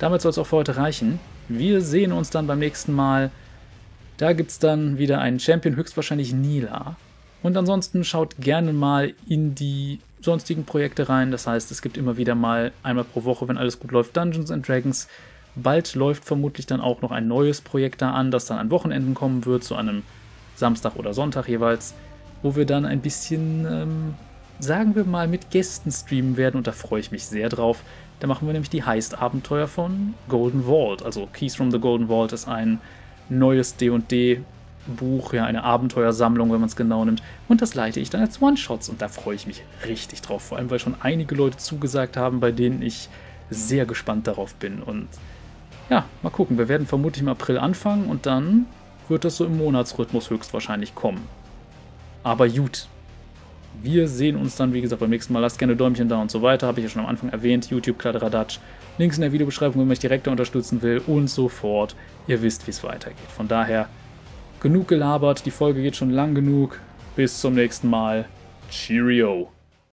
Damit soll es auch für heute reichen. Wir sehen uns dann beim nächsten Mal. Da gibt es dann wieder einen Champion, höchstwahrscheinlich Nila. Und ansonsten schaut gerne mal in die sonstigen Projekte rein. Das heißt, es gibt immer wieder mal einmal pro Woche, wenn alles gut läuft, Dungeons and Dragons. Bald läuft vermutlich dann auch noch ein neues Projekt da an, das dann an Wochenenden kommen wird, zu einem Samstag oder Sonntag jeweils, wo wir dann ein bisschen ähm, sagen wir mal, mit Gästen streamen werden und da freue ich mich sehr drauf. Da machen wir nämlich die Heist-Abenteuer von Golden Vault. Also Keys from the Golden Vault ist ein neues D&D Buch, ja, eine Abenteuersammlung, wenn man es genau nimmt. Und das leite ich dann als One-Shots und da freue ich mich richtig drauf. Vor allem, weil schon einige Leute zugesagt haben, bei denen ich sehr gespannt darauf bin. Und ja, mal gucken. Wir werden vermutlich im April anfangen und dann wird das so im Monatsrhythmus höchstwahrscheinlich kommen. Aber gut, Wir sehen uns dann, wie gesagt, beim nächsten Mal. Lasst gerne Däumchen da und so weiter. Habe ich ja schon am Anfang erwähnt. YouTube, Kladderadatsch. Links in der Videobeschreibung, wenn man mich direkt unterstützen will und so fort. Ihr wisst, wie es weitergeht. Von daher, genug gelabert. Die Folge geht schon lang genug. Bis zum nächsten Mal. Cheerio.